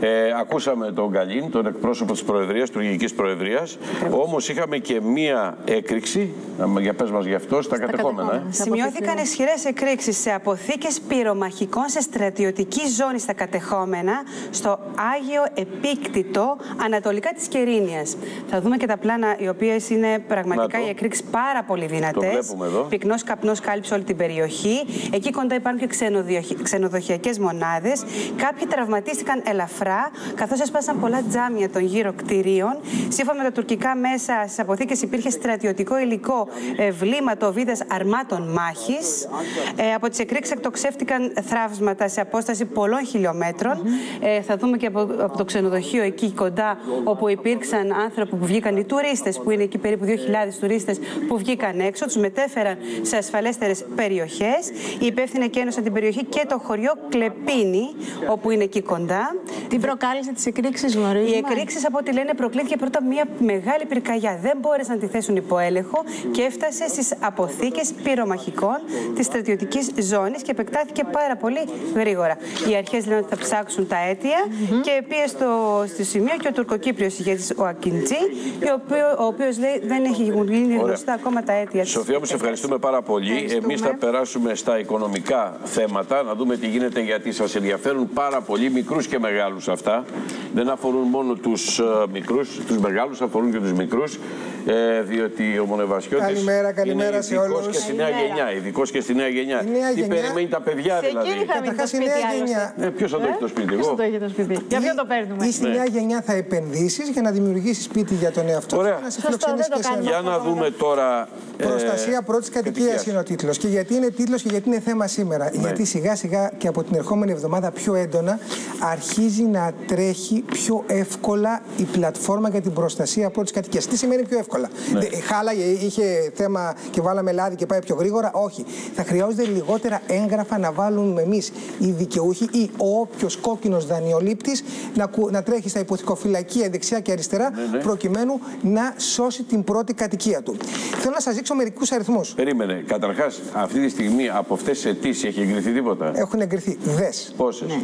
Ε, ακούσαμε τον Γκαλίν, τον εκπρόσωπο της Προεδρίας, Τουρκικής Προεδρίας. Όμως είχαμε και μία έκρηξη, για πες μας γι' αυτό, στα, στα κατεχόμενα. Ε. Σημειώθηκαν ισχυρές εκρήξεις σε αποθήκες πυρομαχικών σε στρατιωτική ζώνη στα κατεχόμενα, στο Άγιο Επίκτητο, ανατολικά της Κερίνιας. Θα δούμε και τα πλάνα, οι οποίες είναι πραγματικά οι εκρήξεις πάρα πολύ δυνατές. Πυκνός καπνός κάλυψε όλη την περιοχή. Εκεί κοντά υπάρχουν και ξενοδοχειακές μονάδες. Κάποιοι τραυματίστηκαν ελαφρά καθώς έσπασαν πολλά τζάμια των γύρω κτηρίων. Σύμφωνα με τα τουρκικά μέσα, στις αποθήκες υπήρχε στρατιωτικό υλικό, ε, βλήματο βίδας αρμάτων μάχης. Ε, από τις εκρήξεις εκτοξεύτηκαν θραύσματα σε απόσταση πολλών χιλιόμετρων. Ε, θα δούμε και από, από, το ξενοδοχείο εκεί κοντά, όπου υπήρξαν άνθρωποι που βγήκαν, οι τουρίστες, που είναι εκεί περίπου 2.000 τουρίστες που βγήκαν έξω, τους μετέφεραν σε ασφαλέστερες περιοχές. Οι υπεύθυνοι εκένωσαν την περιοχή και το χωριό Κλεπίνη, όπου είναι εκεί κοντά. Την προκάλεσε τις εκρήξεις, γνωρίζουμε. Οι εκρήξεις, από ό,τι λένε, προκλήθηκε πρώτα μια μεγάλη πυρκαγιά. Δεν μπόρεσαν να τη θέσουν υπό έλεγχο και έφτασε στις αποθήκες πυρομαχικών της στρατιωτικής ζώνης και επεκτάθηκε πάρα πολύ γρήγορα. Οι αρχές λένε ότι θα ψάξουν τα αίτια και πήγε στο, στο σημείο και ο τουρκοκύπριος ηγέτης ο Ακιντζή, ο οποίος λέει δεν έχει γίνει γνωστά ακόμα τα αίτια της. Σοφία, μου σε ευχαριστούμε πάρα πολύ. Εμείς θα περάσουμε στα οικονομικά θέματα, να δούμε τι γίνεται γιατί σας ενδιαφέρουν πάρα πολύ μικρούς και μεγάλους αυτά. Δεν αφορούν μόνο τους uh, μικρούς, τους μεγάλους, αφορούν και τους μικρούς. Ε, διότι ο Μονεβασιώτης. Καλημέρα, καλημέρα είναι σε όλους. και στη νέα γενιά. Ειδικός και στη νέα γενιά. Τι περιμένει τα παιδιά δηλαδή. Καταρχάς η νέα γενιά. Ε, Ποιος θα το έχει το σπίτι, εγώ; το έχει το σπίτι. Για ποιο το παίρνουμε; Ή στη νέα γενιά θα επενδύσεις για να δημιουργήσεις σπίτι για τον εαυτό σου και να σε φιλοξενήσεις και εσένα. Για να δούμε τώρα. Ε, Προστασία πρώτης κατοικίας είναι ο τίτλος. Και γιατί είναι τίτλος και γιατί είναι θέμα σήμερα. Ναι. Γιατί σιγά σιγά και από την ερχόμενη εβδομάδα πιο έντονα αρχίζει να τρέχει πιο εύκολα η πλατφόρμα για την προστασία πρώτης κατοικίας. Τι σημαίνει πιο εύκολα; Ναι. Χάλαγε, είχε θέμα και βάλαμε λάδι και πάει πιο γρήγορα; Όχι. Θα χρειάζονται λιγότερα έγγραφα να βάλουμε εμείς οι δικαιούχοι ή όποιος κόκκινος δανειολήπτης να, να τρέχει στα υποθηκοφυλακία δεξιά και αριστερά ναι, ναι. προκειμένου να σώσει την πρώτη κατοικία του. Θέλω να σας δείξω μερικούς αριθμούς. Περίμενε. Καταρχάς, αυτή τη στιγμή από αυτές τις αιτήσεις έχει εγκριθεί τίποτα; Έχουν εγκριθεί. Δες. Πόσες; Ναι.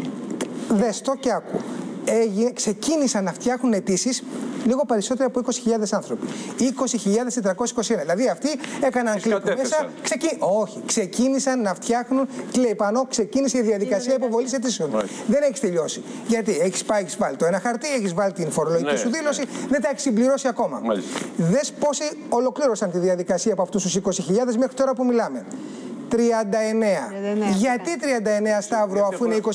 Δες το και άκου. Έγινε, ξεκίνησαν να φτιάχνουν αιτήσεις λίγο περισσότερο από 20.000 άνθρωποι. 20.421. Δηλαδή αυτοί έκαναν κλικ μέσα. Ξεκι... Όχι, ξεκίνησαν να φτιάχνουν κλειπανό, ξεκίνησε η διαδικασία υποβολής αιτήσεων. Δεν έχεις τελειώσει. Γιατί έχεις πάει, έχεις βάλει το ένα χαρτί, έχεις βάλει την φορολογική ναι, σου δήλωση, ναι. δεν τα έχεις συμπληρώσει ακόμα. Δες πόσοι ολοκλήρωσαν τη διαδικασία από αυτούς τους 20.000 μέχρι τώρα που μιλάμε. 39. Γιατί 39 Σταύρο αφού είναι 20.000.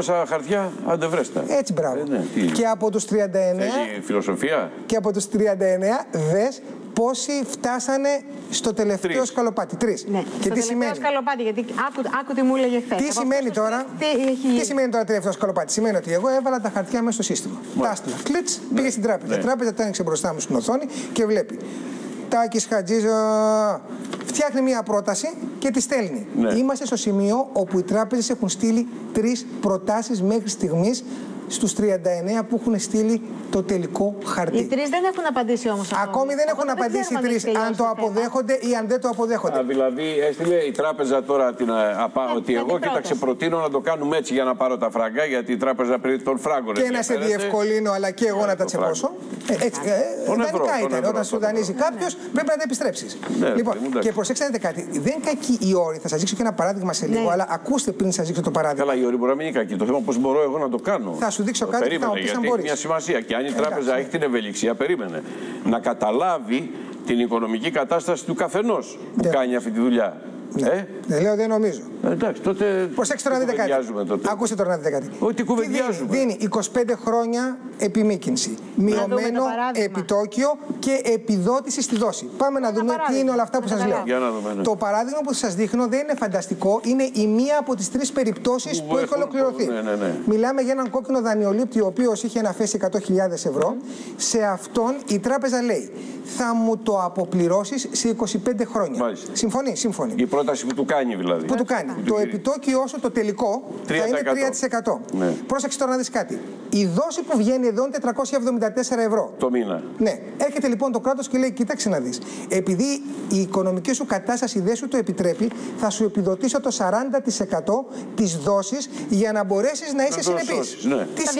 500 χαρτιά, αντεβρέστα. Έτσι μπράβο. Ε, ναι, και από τους 39... Θέλει φιλοσοφία; Και από τους 39 δες πόσοι φτάσανε στο τελευταίο Τρεις. σκαλοπάτι. Τρεις. Ναι, και στο τι σημαίνει; σκαλοπάτι, γιατί άκου, άκου τι μου έλεγε χθες. Τι, σημαίνει τώρα, τι, έχει... τι σημαίνει τώρα τελευταίο σκαλοπάτι; Σημαίνει ότι εγώ έβαλα τα χαρτιά μέσα στο σύστημα. Τα άστυλα. Κλίτ, ναι. πήγε στην τράπεζα. Ναι. Η τράπεζα τα άνοιξε μπροστά μου στην οθόνη και βλέπει. Τάκης Χατζίζο φτιάχνει μια πρόταση και τη στέλνει. Ναι. Είμαστε στο σημείο όπου οι τράπεζες έχουν στείλει τρεις προτάσεις μέχρι στιγμής στους 39 που έχουν στείλει το τελικό χαρτί. Οι τρεις δεν έχουν απαντήσει όμως. Ακόμη δεν έχουν απαντήσει οι τρεις αν το αποδέχονται ή αν δεν το αποδέχονται. Α, δηλαδή έστειλε η τράπεζα τώρα την απα... Ε, ότι εγώ κοίταξε προτείνω να το κάνουμε έτσι για να πάρω τα φράγκα γιατί η τράπεζα πήρε τον φράγκο. Και να σε διευκολύνω αλλά και εγώ να τα τσεπώσω. Ε, έτσι, ε, δανεικά ήταν. Όταν σου δανείζει κάποιος πρέπει να τα επιστρέψεις. Ναι, λοιπόν, και προσέξτε κάτι. Δεν είναι κακή η όρη. Θα σας δείξω και ένα παράδειγμα σε λίγο, ναι. αλλά ακούστε πριν σας δείξω το παράδειγμα. Καλά, η όρη μπορεί να μην είναι κακή. Το θέμα πώς μπορώ εγώ να το κάνω. Θα σου δείξω κάτι που θα πει αν μπορεί. Έχει μια σημασία. Και αν η τράπεζα έχει την ευελιξία, περίμενε. Να καταλάβει την οικονομική κατάσταση του καθενός που ναι. κάνει αυτή τη δουλειά. Ναι. Ε; Δεν λέω, δεν νομίζω. Ε, εντάξει, τότε. Προσέξτε τώρα να δείτε κάτι; Τότε. Ακούστε τώρα να δείτε κάτι. Ότι κουβεντιάζουμε. Δίνει, 25 χρόνια επιμήκυνση. Μειωμένο επιτόκιο και επιδότηση στη δόση. Πάμε να δούμε τι είναι όλα αυτά που σας λέω. Ναι. Το παράδειγμα που σας δείχνω δεν είναι φανταστικό. Είναι η μία από τις τρεις περιπτώσεις που, έχει ολοκληρωθεί. Ναι, ναι, ναι. Μιλάμε για έναν κόκκινο δανειολήπτη ο οποίος είχε αναφέσει 100.000 ευρώ. Σε αυτόν η τράπεζα λέει θα μου το αποπληρώσεις σε 25 χρόνια. Μάλιστα. Συμφωνεί, συμφωνεί. Η πρόταση που του κάνει δηλαδή. Που του κάνει. Το επιτόκιο όσο το τελικό 3%. θα είναι 3%. Ναι. Πρόσεξε τώρα να δεις κάτι. Η δόση που βγαίνει εδώ είναι 474 ευρώ. Το μήνα. Ναι. Έρχεται λοιπόν το κράτος και λέει: Κοίταξε να δεις. Επειδή η οικονομική σου κατάσταση δεν σου το επιτρέπει, θα σου επιδοτήσω το 40% της δόσης για να μπορέσεις να είσαι συνεπής. Ναι. Τι τα 200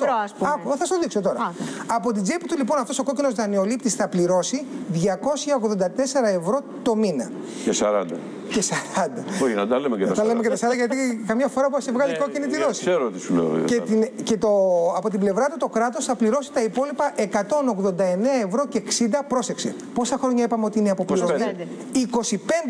ευρώ, ας πούμε. Α, θα σου δείξω τώρα. Α. Από την τσέπη του λοιπόν αυτός ο κόκκινος δανειολήπτης θα πληρώσει 284 ευρώ το μήνα. Και 40 και 40. Όχι, να τα λέμε και τα 40. Τα λέμε και τα 40 γιατί καμιά φορά μπορεί να σε βγάλει ναι, κόκκινη τη δόση. Ξέρω τι σου λέω. Και, την, και το, από την πλευρά του το κράτος θα πληρώσει τα υπόλοιπα 189 ευρώ και 60. Πρόσεξε. Πόσα χρόνια είπαμε ότι είναι αποπληρωμή.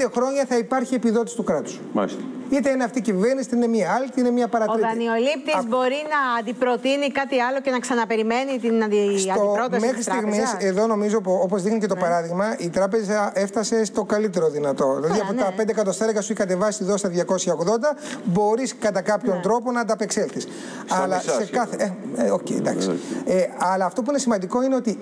25 χρόνια θα υπάρχει επιδότηση του κράτους. Μάλιστα. Είτε είναι αυτή η κυβέρνηση, είτε είναι μία άλλη, είτε είναι μία παρατρίτη. Ο δανειολήπτης Α... μπορεί να αντιπροτείνει κάτι άλλο και να ξαναπεριμένει την αντι... στο... αντιπρόταση Μέχρι στιγμής, εδώ νομίζω, όπως δείχνει και το ναι. παράδειγμα, η τράπεζα έφτασε στο καλύτερο δυνατό. Δηλαδή από τα 5 ναι. εκατοστάρικα σου είχε κατεβάσει εδώ στα 280, μπορείς κατά κάποιον ναι. τρόπο να ανταπεξέλθεις. Αλλά σε κάθε. Ε, ε, okay, εντάξει. Ε, αλλά αυτό που είναι σημαντικό είναι ότι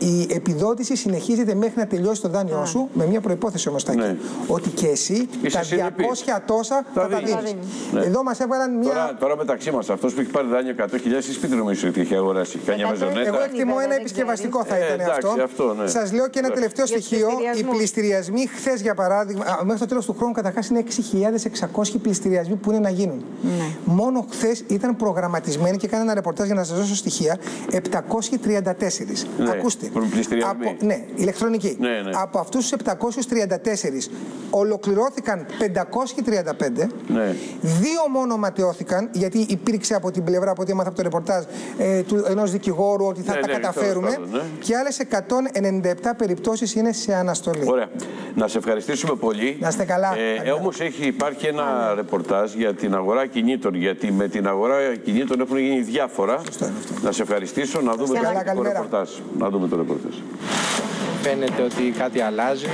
η επιδότηση συνεχίζεται μέχρι να τελειώσει το δάνειό σου, με μια προπόθεση όμως, ναι. Ότι και εσύ τα 200 τόσα θα, τα δίνεις. Ναι. Εδώ μας έβαλαν μια. Τώρα, τώρα μεταξύ μας, αυτός που έχει πάρει δάνειο 100.000, εσεί πείτε νομίζω ότι έχει αγοράσει κανένα μεζονέτα. Εγώ εκτιμώ ένα επισκευαστικό θα ήταν ε, αυτό. αυτό ναι. Σας λέω και ένα τελευταίο στοιχείο. Οι πληστηριασμοί χθες, για παράδειγμα, μέχρι το τέλος του χρόνου καταρχάς είναι 6.600 πληστηριασμοί που είναι να γίνουν. Ναι. Μόνο χθες ήταν προγραμματισμένοι και έκανα ένα ρεπορτάζ για να σας δώσω στοιχεία 734. Ναι. Ακούστε. Από, ναι, ηλεκτρονική. Ναι, ναι. Από αυτούς τους 734 ολοκληρώθηκαν 535. Ναι. Δύο μόνο ματαιώθηκαν, γιατί υπήρξε από την πλευρά, από ό,τι έμαθα από το ρεπορτάζ ε, του ενός δικηγόρου ότι θα ναι, τα ναι, καταφέρουμε. Ναι. Και άλλες 197 περιπτώσεις είναι σε αναστολή. Ωραία. Να σε ευχαριστήσουμε πολύ. Να είστε καλά. Ε, Όμως έχει υπάρχει ένα ρεπορτάζ για την αγορά κινήτων. Γιατί με την αγορά κινήτων έχουν γίνει διάφορα. αυτό. Να σε ευχαριστήσω. Να δούμε το ρεπορτάζ. Να δούμε το ρεπορτάζ. Φαίνεται ότι κάτι αλλάζει.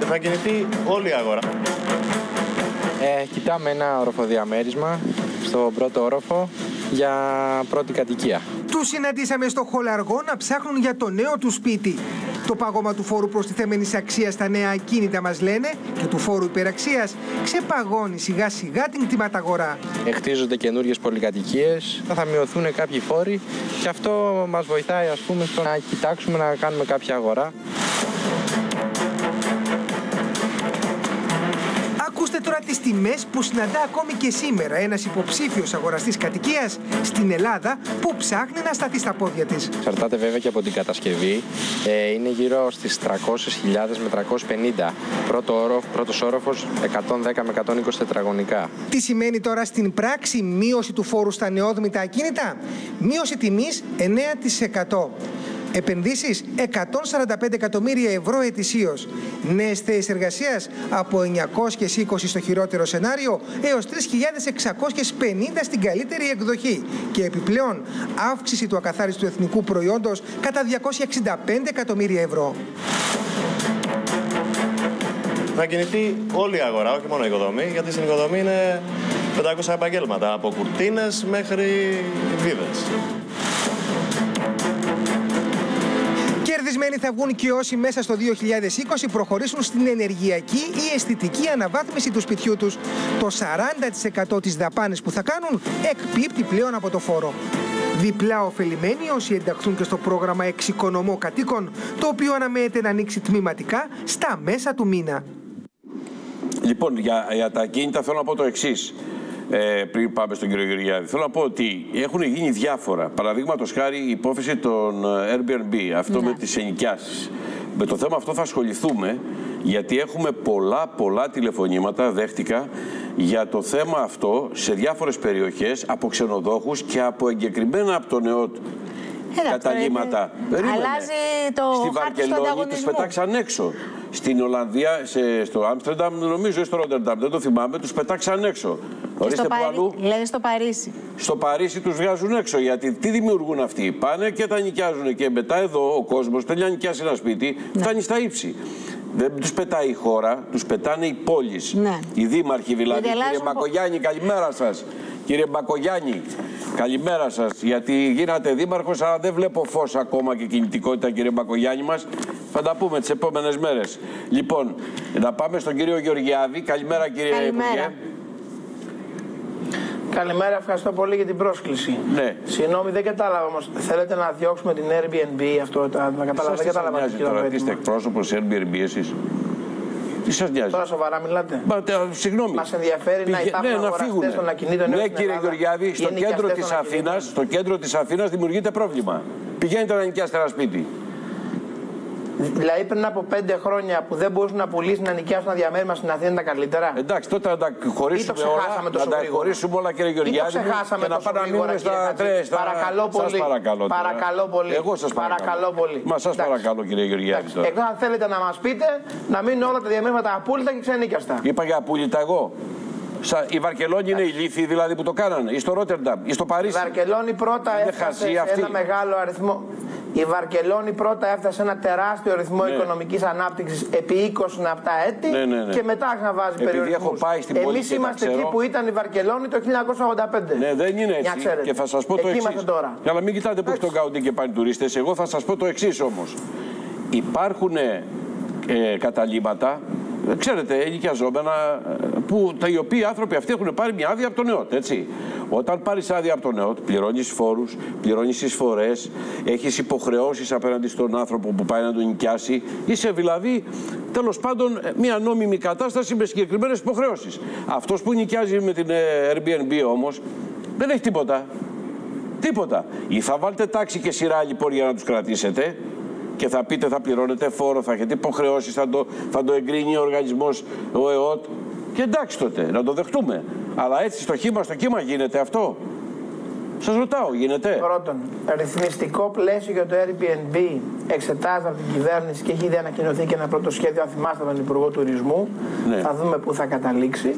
Θα κινηθεί όλη η αγορά. Ε, κοιτάμε ένα οροφοδιαμέρισμα στο πρώτο όροφο για πρώτη κατοικία. Τους συναντήσαμε στο Χολαργό να ψάχνουν για το νέο του σπίτι. Το πάγωμα του φόρου προστιθέμενης αξίας στα νέα ακίνητα, μας λένε, και του φόρου υπεραξίας ξεπαγώνει σιγά σιγά την κτηματαγορά. Εχτίζονται καινούριε πολυκατοικίες, θα μειωθούν κάποιοι φόροι και αυτό μας βοηθάει, ας πούμε, στο να κοιτάξουμε να κάνουμε κάποια αγορά. Ακούστε τώρα τις τιμές που συναντά ακόμη και σήμερα ένας υποψήφιος αγοραστής κατοικίας στην Ελλάδα που ψάχνει να σταθεί στα πόδια της. Εξαρτάται βέβαια και από την κατασκευή. Ε, είναι γύρω στις 300.000 με 350. Πρώτο όροφ, πρώτος όροφος 110 με 120 τετραγωνικά. Τι σημαίνει τώρα στην πράξη μείωση του φόρου στα νεόδμητα ακίνητα; Μείωση τιμής 9%. Επενδύσεις 145 εκατομμύρια ευρώ ετησίως. Νέες θέσεις εργασίας από 920 στο χειρότερο σενάριο έως 3.650 στην καλύτερη εκδοχή. Και επιπλέον αύξηση του ακαθάριστου εθνικού προϊόντος κατά 265 εκατομμύρια ευρώ. Θα κινηθεί όλη η αγορά, όχι μόνο η οικοδομή, γιατί στην οικοδομή είναι 500 επαγγέλματα, από κουρτίνες μέχρι βίδες. Κερδισμένοι θα βγουν και όσοι μέσα στο 2020 προχωρήσουν στην ενεργειακή ή αισθητική αναβάθμιση του σπιτιού τους. Το 40% της δαπάνης που θα κάνουν εκπίπτει πλέον από το φόρο. Διπλά ωφελημένοι όσοι ενταχθούν και στο πρόγραμμα Εξοικονομώ Κατοίκων, το οποίο αναμένεται να ανοίξει τμήματικά στα μέσα του μήνα. Λοιπόν, για, για τα κίνητα θέλω να πω το εξής ε, πριν πάμε στον κύριο Γεωργιάδη. Θέλω να πω ότι έχουν γίνει διάφορα. Παραδείγματος χάρη η υπόθεση των ε, Airbnb, αυτό ναι. με τις ενοικιάσεις. Με το θέμα αυτό θα ασχοληθούμε γιατί έχουμε πολλά πολλά τηλεφωνήματα, δέχτηκα, για το θέμα αυτό σε διάφορες περιοχές από ξενοδόχους και από εγκεκριμένα από το νεό καταλήμματα. Αλλάζει το Στη Βαρκελόνη τους πετάξαν έξω. Στην Ολλανδία, σε, στο Άμστερνταμ, νομίζω στο Ρότερνταμ, δεν το θυμάμαι, τους πετάξαν έξω. Ορίστε που αλλού. Λένε στο Παρίσι. Στο Παρίσι τους βγάζουν έξω. Γιατί τι δημιουργούν αυτοί. Πάνε και τα νοικιάζουν. Και μετά εδώ ο κόσμος θέλει να νοικιάσει ένα σπίτι, ναι. φτάνει στα ύψη. Δεν τους πετάει η χώρα, τους πετάνε οι πόλεις. Ναι. Οι δήμαρχοι δηλαδή. Κύριε Μπακογιάννη, καλημέρα σας. Κύριε Μπακογιάννη, καλημέρα σας. Γιατί γίνατε δήμαρχος, αλλά δεν βλέπω φως ακόμα και κινητικότητα, κύριε Μπακογιάννη μας. Θα τα πούμε τις επόμενες μέρες. Λοιπόν, να πάμε στον κύριο Γεωργιάδη. Καλημέρα, κύριε καλημέρα. Υπουργέ. Καλημέρα, ευχαριστώ πολύ για την πρόσκληση. Ναι. Συγγνώμη, δεν κατάλαβα όμως. Θέλετε να διώξουμε την Airbnb αυτό, να κατάλαβα. Δεν κατάλαβα. Τώρα, είστε εκπρόσωπος Airbnb εσείς; Τι σας νοιάζει; Τώρα σοβαρά μιλάτε. Μα, τε, συγγνώμη. Μας ενδιαφέρει Πήγε... να υπάρχουν ναι, να φύγουν. των ακινήτων. Ναι, κύριε Γεωργιάδη, στο κέντρο της Αθήνας, στο κέντρο της Αθήνας δημιουργείται πρόβλημα. Πηγαίνετε να νοικιάσετε ένα σπίτι. Δηλαδή πριν από πέντε χρόνια που δεν μπορούσαν να πουλήσουν να νοικιάσουν ένα διαμέρισμα στην Αθήνα τα καλύτερα; Εντάξει, τότε να τα χωρίσουμε όλα. Να τα χωρίσουμε όλα, κύριε Γεωργιάδη. Και να πάμε να μείνουμε στα τρέστα. Παρακαλώ πολύ. παρακαλώ. Παρακαλώ πολύ. Εγώ σας παρακαλώ. πολύ. Μα σας παρακαλώ, κύριε Γεωργιάδη. Εκτός αν θέλετε να μας πείτε να μείνουν όλα τα διαμέρισματα απόλυτα και ξενίκιαστα. Είπα για απόλυτα εγώ. Η Βαρκελόνη είναι ηλίθιοι δηλαδή που το κάνανε, ή στο Ρότερνταμ, ή στο Παρίσι. Η Βαρκελόνη πρώτα έφτασε σε ένα μεγάλο αριθμό. Η Βαρκελόνη πρώτα έφτασε ένα τεράστιο ρυθμό ναι. οικονομικής ανάπτυξης επί 20 ναυτά έτη ναι, ναι, ναι. και μετά να βάζει περιορισμούς. Εμείς είμαστε εκεί που ήταν η Βαρκελόνη το 1985. Ναι, δεν είναι έτσι. Και θα σας πω το εξής. Αλλά μην κοιτάτε που έχει τον Γκάουντι και πάνε τουρίστες. Εγώ θα σας πω το εξής όμως. Υπάρχουν ε, καταλήμματα ξέρετε, ενοικιαζόμενα, που, τα, οι οποίοι άνθρωποι αυτοί έχουν πάρει μια άδεια από τον ΕΟΤ, έτσι. Όταν πάρεις άδεια από τον ΕΟΤ, πληρώνεις φόρους, πληρώνεις εισφορές, έχεις υποχρεώσεις απέναντι στον άνθρωπο που πάει να τον νοικιάσει. Είσαι δηλαδή, τέλος πάντων, μια νόμιμη κατάσταση με συγκεκριμένες υποχρεώσεις. Αυτός που νοικιάζει με την ε, Airbnb όμως δεν έχει τίποτα. Τίποτα. Ή θα βάλετε τάξη και σειρά λοιπόν για να τους κρατήσετε, και θα πείτε θα πληρώνετε φόρο, θα έχετε υποχρεώσεις, θα το, θα το εγκρίνει ο οργανισμός, ο ΕΟΤ. Και εντάξει τότε, να το δεχτούμε. Αλλά έτσι στο χήμα, στο κύμα γίνεται αυτό. Σας ρωτάω, γίνεται; Πρώτον, ρυθμιστικό πλαίσιο για το Airbnb εξετάζεται από την κυβέρνηση και έχει ήδη ανακοινωθεί και ένα πρώτο σχέδιο, αν θυμάστε τον Υπουργό Τουρισμού. Ναι. Θα δούμε πού θα καταλήξει.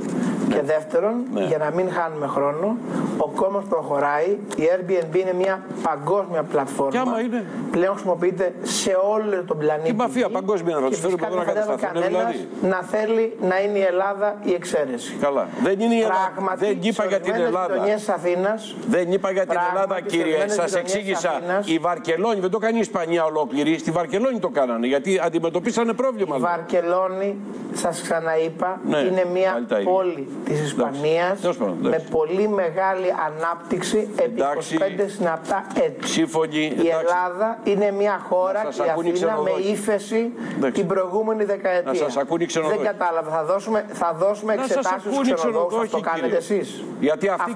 Ναι. Και δεύτερον, ναι. για να μην χάνουμε χρόνο, ο κόσμο προχωράει. Η Airbnb είναι μια παγκόσμια πλατφόρμα. άμα είναι. Πλέον χρησιμοποιείται σε όλο τον πλανήτη. Και μαφία παγκόσμια να του φέρουμε εδώ να κατασταθούν. Δηλαδή. Να θέλει να είναι η Ελλάδα η εξαίρεση. Καλά. Δεν είναι η Ελλάδα. δεν είπα για την Ελλάδα. Δεν είπα για την Ελλάδα, κύριε. Σας εξήγησα. Η Βαρκελόνη δεν το κάνει η Ισπανία ολόκληρη. Στη Βαρκελόνη το κάνανε γιατί αντιμετωπίσανε πρόβλημα. Η Βαρκελόνη, σας ξαναείπα, ναι, είναι μια πόλη της Ισπανίας με πολύ μεγάλη ανάπτυξη επί 25 συναπτά έτη. Σύμφωνη. Η Ελλάδα είναι μια χώρα, η Αθήνα, με ύφεση την προηγούμενη δεκαετία. Δεν κατάλαβα. Θα δώσουμε, θα δώσουμε εξετάσεις στους ξενοδόχους. Αυτό κάνετε εσείς. Γιατί αυτοί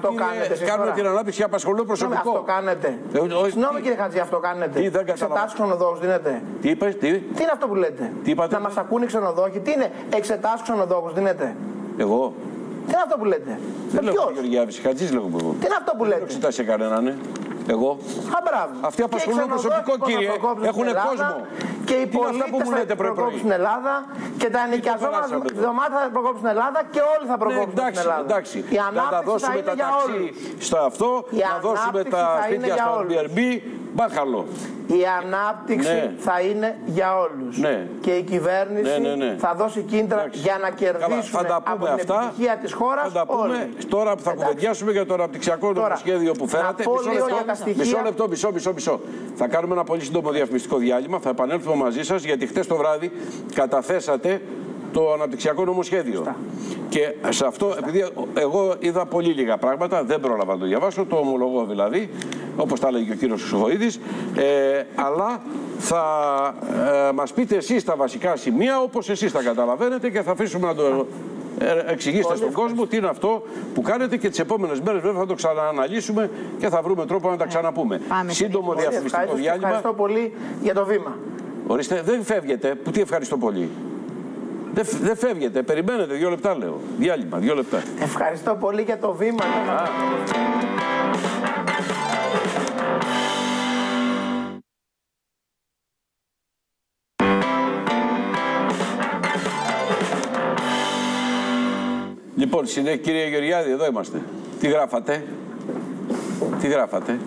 κάνουν την ανάπτυξη απασχολούν προσωπικό. Αυτό κάνετε. Ε, Συγγνώμη κύριε Χατζή, αυτό κάνετε. Τι δεν Εξετάσεις ξενοδόχους δίνετε. Τι είπες, τι; Τι είναι αυτό που λέτε; Τι είπατε; Να μας ακούνε οι ξενοδόχοι. Τι είναι εξετάσεις ξενοδόχους δίνετε; Εγώ. Τι είναι αυτό που λέτε; Δεν λέω Γεωργιάδης, Χατζής λέγω εγώ. Τι είναι αυτό που λέτε; Δεν εξετάσει κανέναν, ναι. Εγώ. Α, μπράβο. Αυτοί απασχολούν προσωπικό, κύριε. Έχουν κόσμο. Και οι πολίτες θα προκόψουν στην Ελλάδα και τα ενοικιαζόμενα δωμάτια θα προκόψουν στην Ελλάδα και όλοι θα προκόψουν στην Ελλάδα. Εντάξει, η να δώσουμε τα ταξί στο αυτό, να δώσουμε τα σπίτια στο Airbnb, μπάχαλο. Η ανάπτυξη ναι. θα είναι για όλους. Ναι. Και η κυβέρνηση ναι, ναι, θα δώσει κίνητρα για να κερδίσουν από την αυτά, επιτυχία της χώρας. Θα τα πούμε τώρα που θα κουβεντιάσουμε για το αναπτυξιακό νομοσχέδιο που φέρατε. Μισό λεπτό, μισό, μισό, μισό. Θα κάνουμε ένα πολύ σύντομο διαφημιστικό διάλειμμα. Θα επανέλθουμε μαζί σας γιατί χτε το βράδυ καταθέσατε το αναπτυξιακό νομοσχέδιο. Και σε αυτό, επειδή εγώ είδα πολύ λίγα πράγματα, δεν πρόλαβα να το διαβάσω, το ομολογώ δηλαδή, όπως τα έλεγε ο κύριος Χρυσοχοίδης, ε, αλλά θα ε, μας πείτε εσείς τα βασικά σημεία, όπως εσείς τα καταλαβαίνετε και θα αφήσουμε να το ε, εξηγήσετε στον κόσμο τι είναι αυτό που κάνετε και τις επόμενες μέρες βέβαια θα το ξανααναλύσουμε και θα βρούμε τρόπο να τα ξαναπούμε. Πάμε. Σύντομο διαφημιστικό διάλειμμα. Ευχαριστώ πολύ για το βήμα. Ορίστε, δεν φεύγετε. Που τι ευχαριστώ πολύ. Δεν, δεν φεύγετε. Περιμένετε δύο λεπτά, λέω. Διάλειμμα, δύο λεπτά. Ευχαριστώ πολύ για το βήμα. Λοιπόν, συνέχεια κύριε Γεωργιάδη, εδώ είμαστε. Τι γράφατε; Τι γράφατε;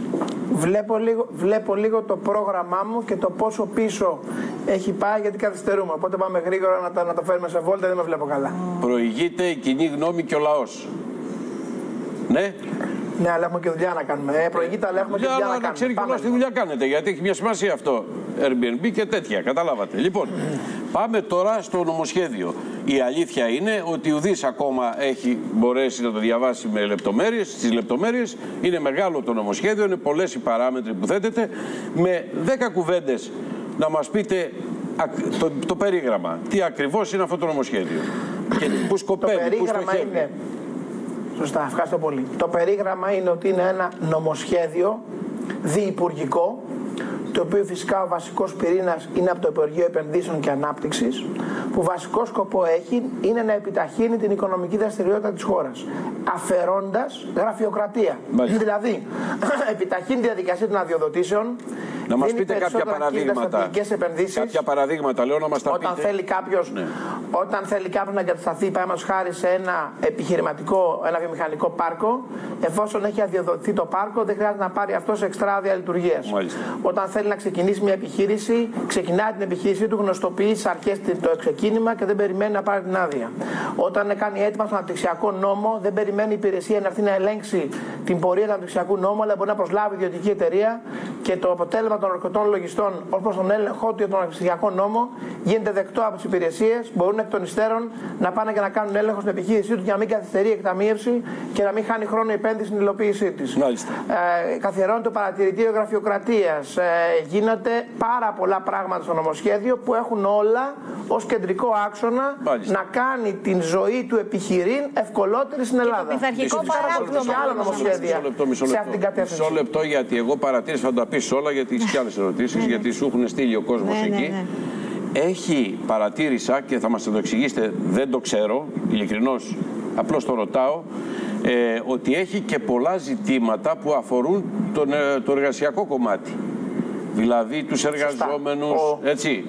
Βλέπω λίγο, βλέπω λίγο το πρόγραμμά μου και το πόσο πίσω έχει πάει γιατί καθυστερούμε. Οπότε πάμε γρήγορα να, τα, να το φέρουμε σε βόλτα, δεν με βλέπω καλά. Προηγείται η κοινή γνώμη και ο λαός. Ναι; Ναι, αλλά έχουμε και δουλειά να κάνουμε. Ε, προηγείται, αλλά έχουμε και δουλειά να, να κάνουμε. ξέρει κιόλα τι δουλειά κάνετε, γιατί έχει μια σημασία αυτό. Airbnb και τέτοια, καταλάβατε. Λοιπόν, πάμε τώρα στο νομοσχέδιο. Η αλήθεια είναι ότι ουδής ακόμα έχει μπορέσει να το διαβάσει με λεπτομέρειες. Στις λεπτομέρειες είναι μεγάλο το νομοσχέδιο, είναι πολλές οι παράμετροι που θέτεται. Με 10 κουβέντες να μας πείτε το, το περίγραμμα. Τι ακριβώς είναι αυτό το νομοσχέδιο. Και πού σκοπεύει, πού στοχεύει. Σωστά, ευχαριστώ πολύ. Το περίγραμμα είναι ότι είναι ένα νομοσχέδιο διυπουργικό, το οποίο φυσικά ο βασικός πυρήνας είναι από το Υπουργείο Επενδύσεων και Ανάπτυξης, που βασικό σκοπό έχει είναι να επιταχύνει την οικονομική δραστηριότητα της χώρας, αφαιρώντας γραφειοκρατία. Δηλαδή, επιταχύνει τη διαδικασία των αδειοδοτήσεων, Να μας πείτε κάποια παραδείγματα. Κάποια παραδείγματα, λέω να μας τα όταν Θέλει κάποιος, ναι. Όταν θέλει κάποιος να εγκατασταθεί, παραδείγματος χάρη σε ένα επιχειρηματικό, ένα βιομηχανικό πάρκο, εφόσον έχει αδειοδοτηθεί το πάρκο, δεν χρειάζεται να πάρει αυτό εξτρά άδεια λειτουργίας. Όταν θέλει να ξεκινήσει μια επιχείρηση, ξεκινάει την επιχείρησή του, γνωστοποιεί στι αρχές το ξεκίνημα και δεν περιμένει να πάρει την άδεια. Όταν κάνει έτοιμα στον αναπτυξιακό νόμο, δεν περιμένει η υπηρεσία να έρθει να ελέγξει την πορεία του αναπτυξιακού νόμου, αλλά μπορεί να προσλάβει ιδιωτική εταιρεία και το αποτέλεσμα των ορκωτών λογιστών ως προς τον έλεγχό του για τον αναπτυξιακό νόμο γίνεται δεκτό από τις υπηρεσίες. Μπορούν εκ των υστέρων να πάνε και να κάνουν έλεγχο στην επιχείρησή τους για να μην καθυστερεί η εκταμείευση και να μην χάνει χρόνο η επένδυση στην υλοποίησή της. Ε, καθιερώνει το παρατηρητήριο γραφειοκρατίας. Ε, γίνονται πάρα πολλά πράγματα στο νομοσχέδιο που έχουν όλα ως κεντρικό άξονα να κάνει την ζωή του επιχειρήν ευκολότερη στην Ελλάδα. Και το πειθαρχικό παράπλωμα. άλλα νομοσχέδια σε αυτήν την κατεύθυνση. Μισό λεπτό γιατί εγώ παρατήρησα, θα τα πεις όλα γιατί έχεις και άλλες ερωτήσεις, ναι, ναι. γιατί σου έχουν στείλει ο κόσμος ναι, εκεί. Έχει παρατήρησα και θα μας το εξηγήσετε, δεν το ξέρω, ειλικρινώς απλώς το ρωτάω, ε, ότι έχει και πολλά ζητήματα που αφορούν τον, ε, το εργασιακό κομμάτι. Δηλαδή τους εργαζόμενους, έτσι,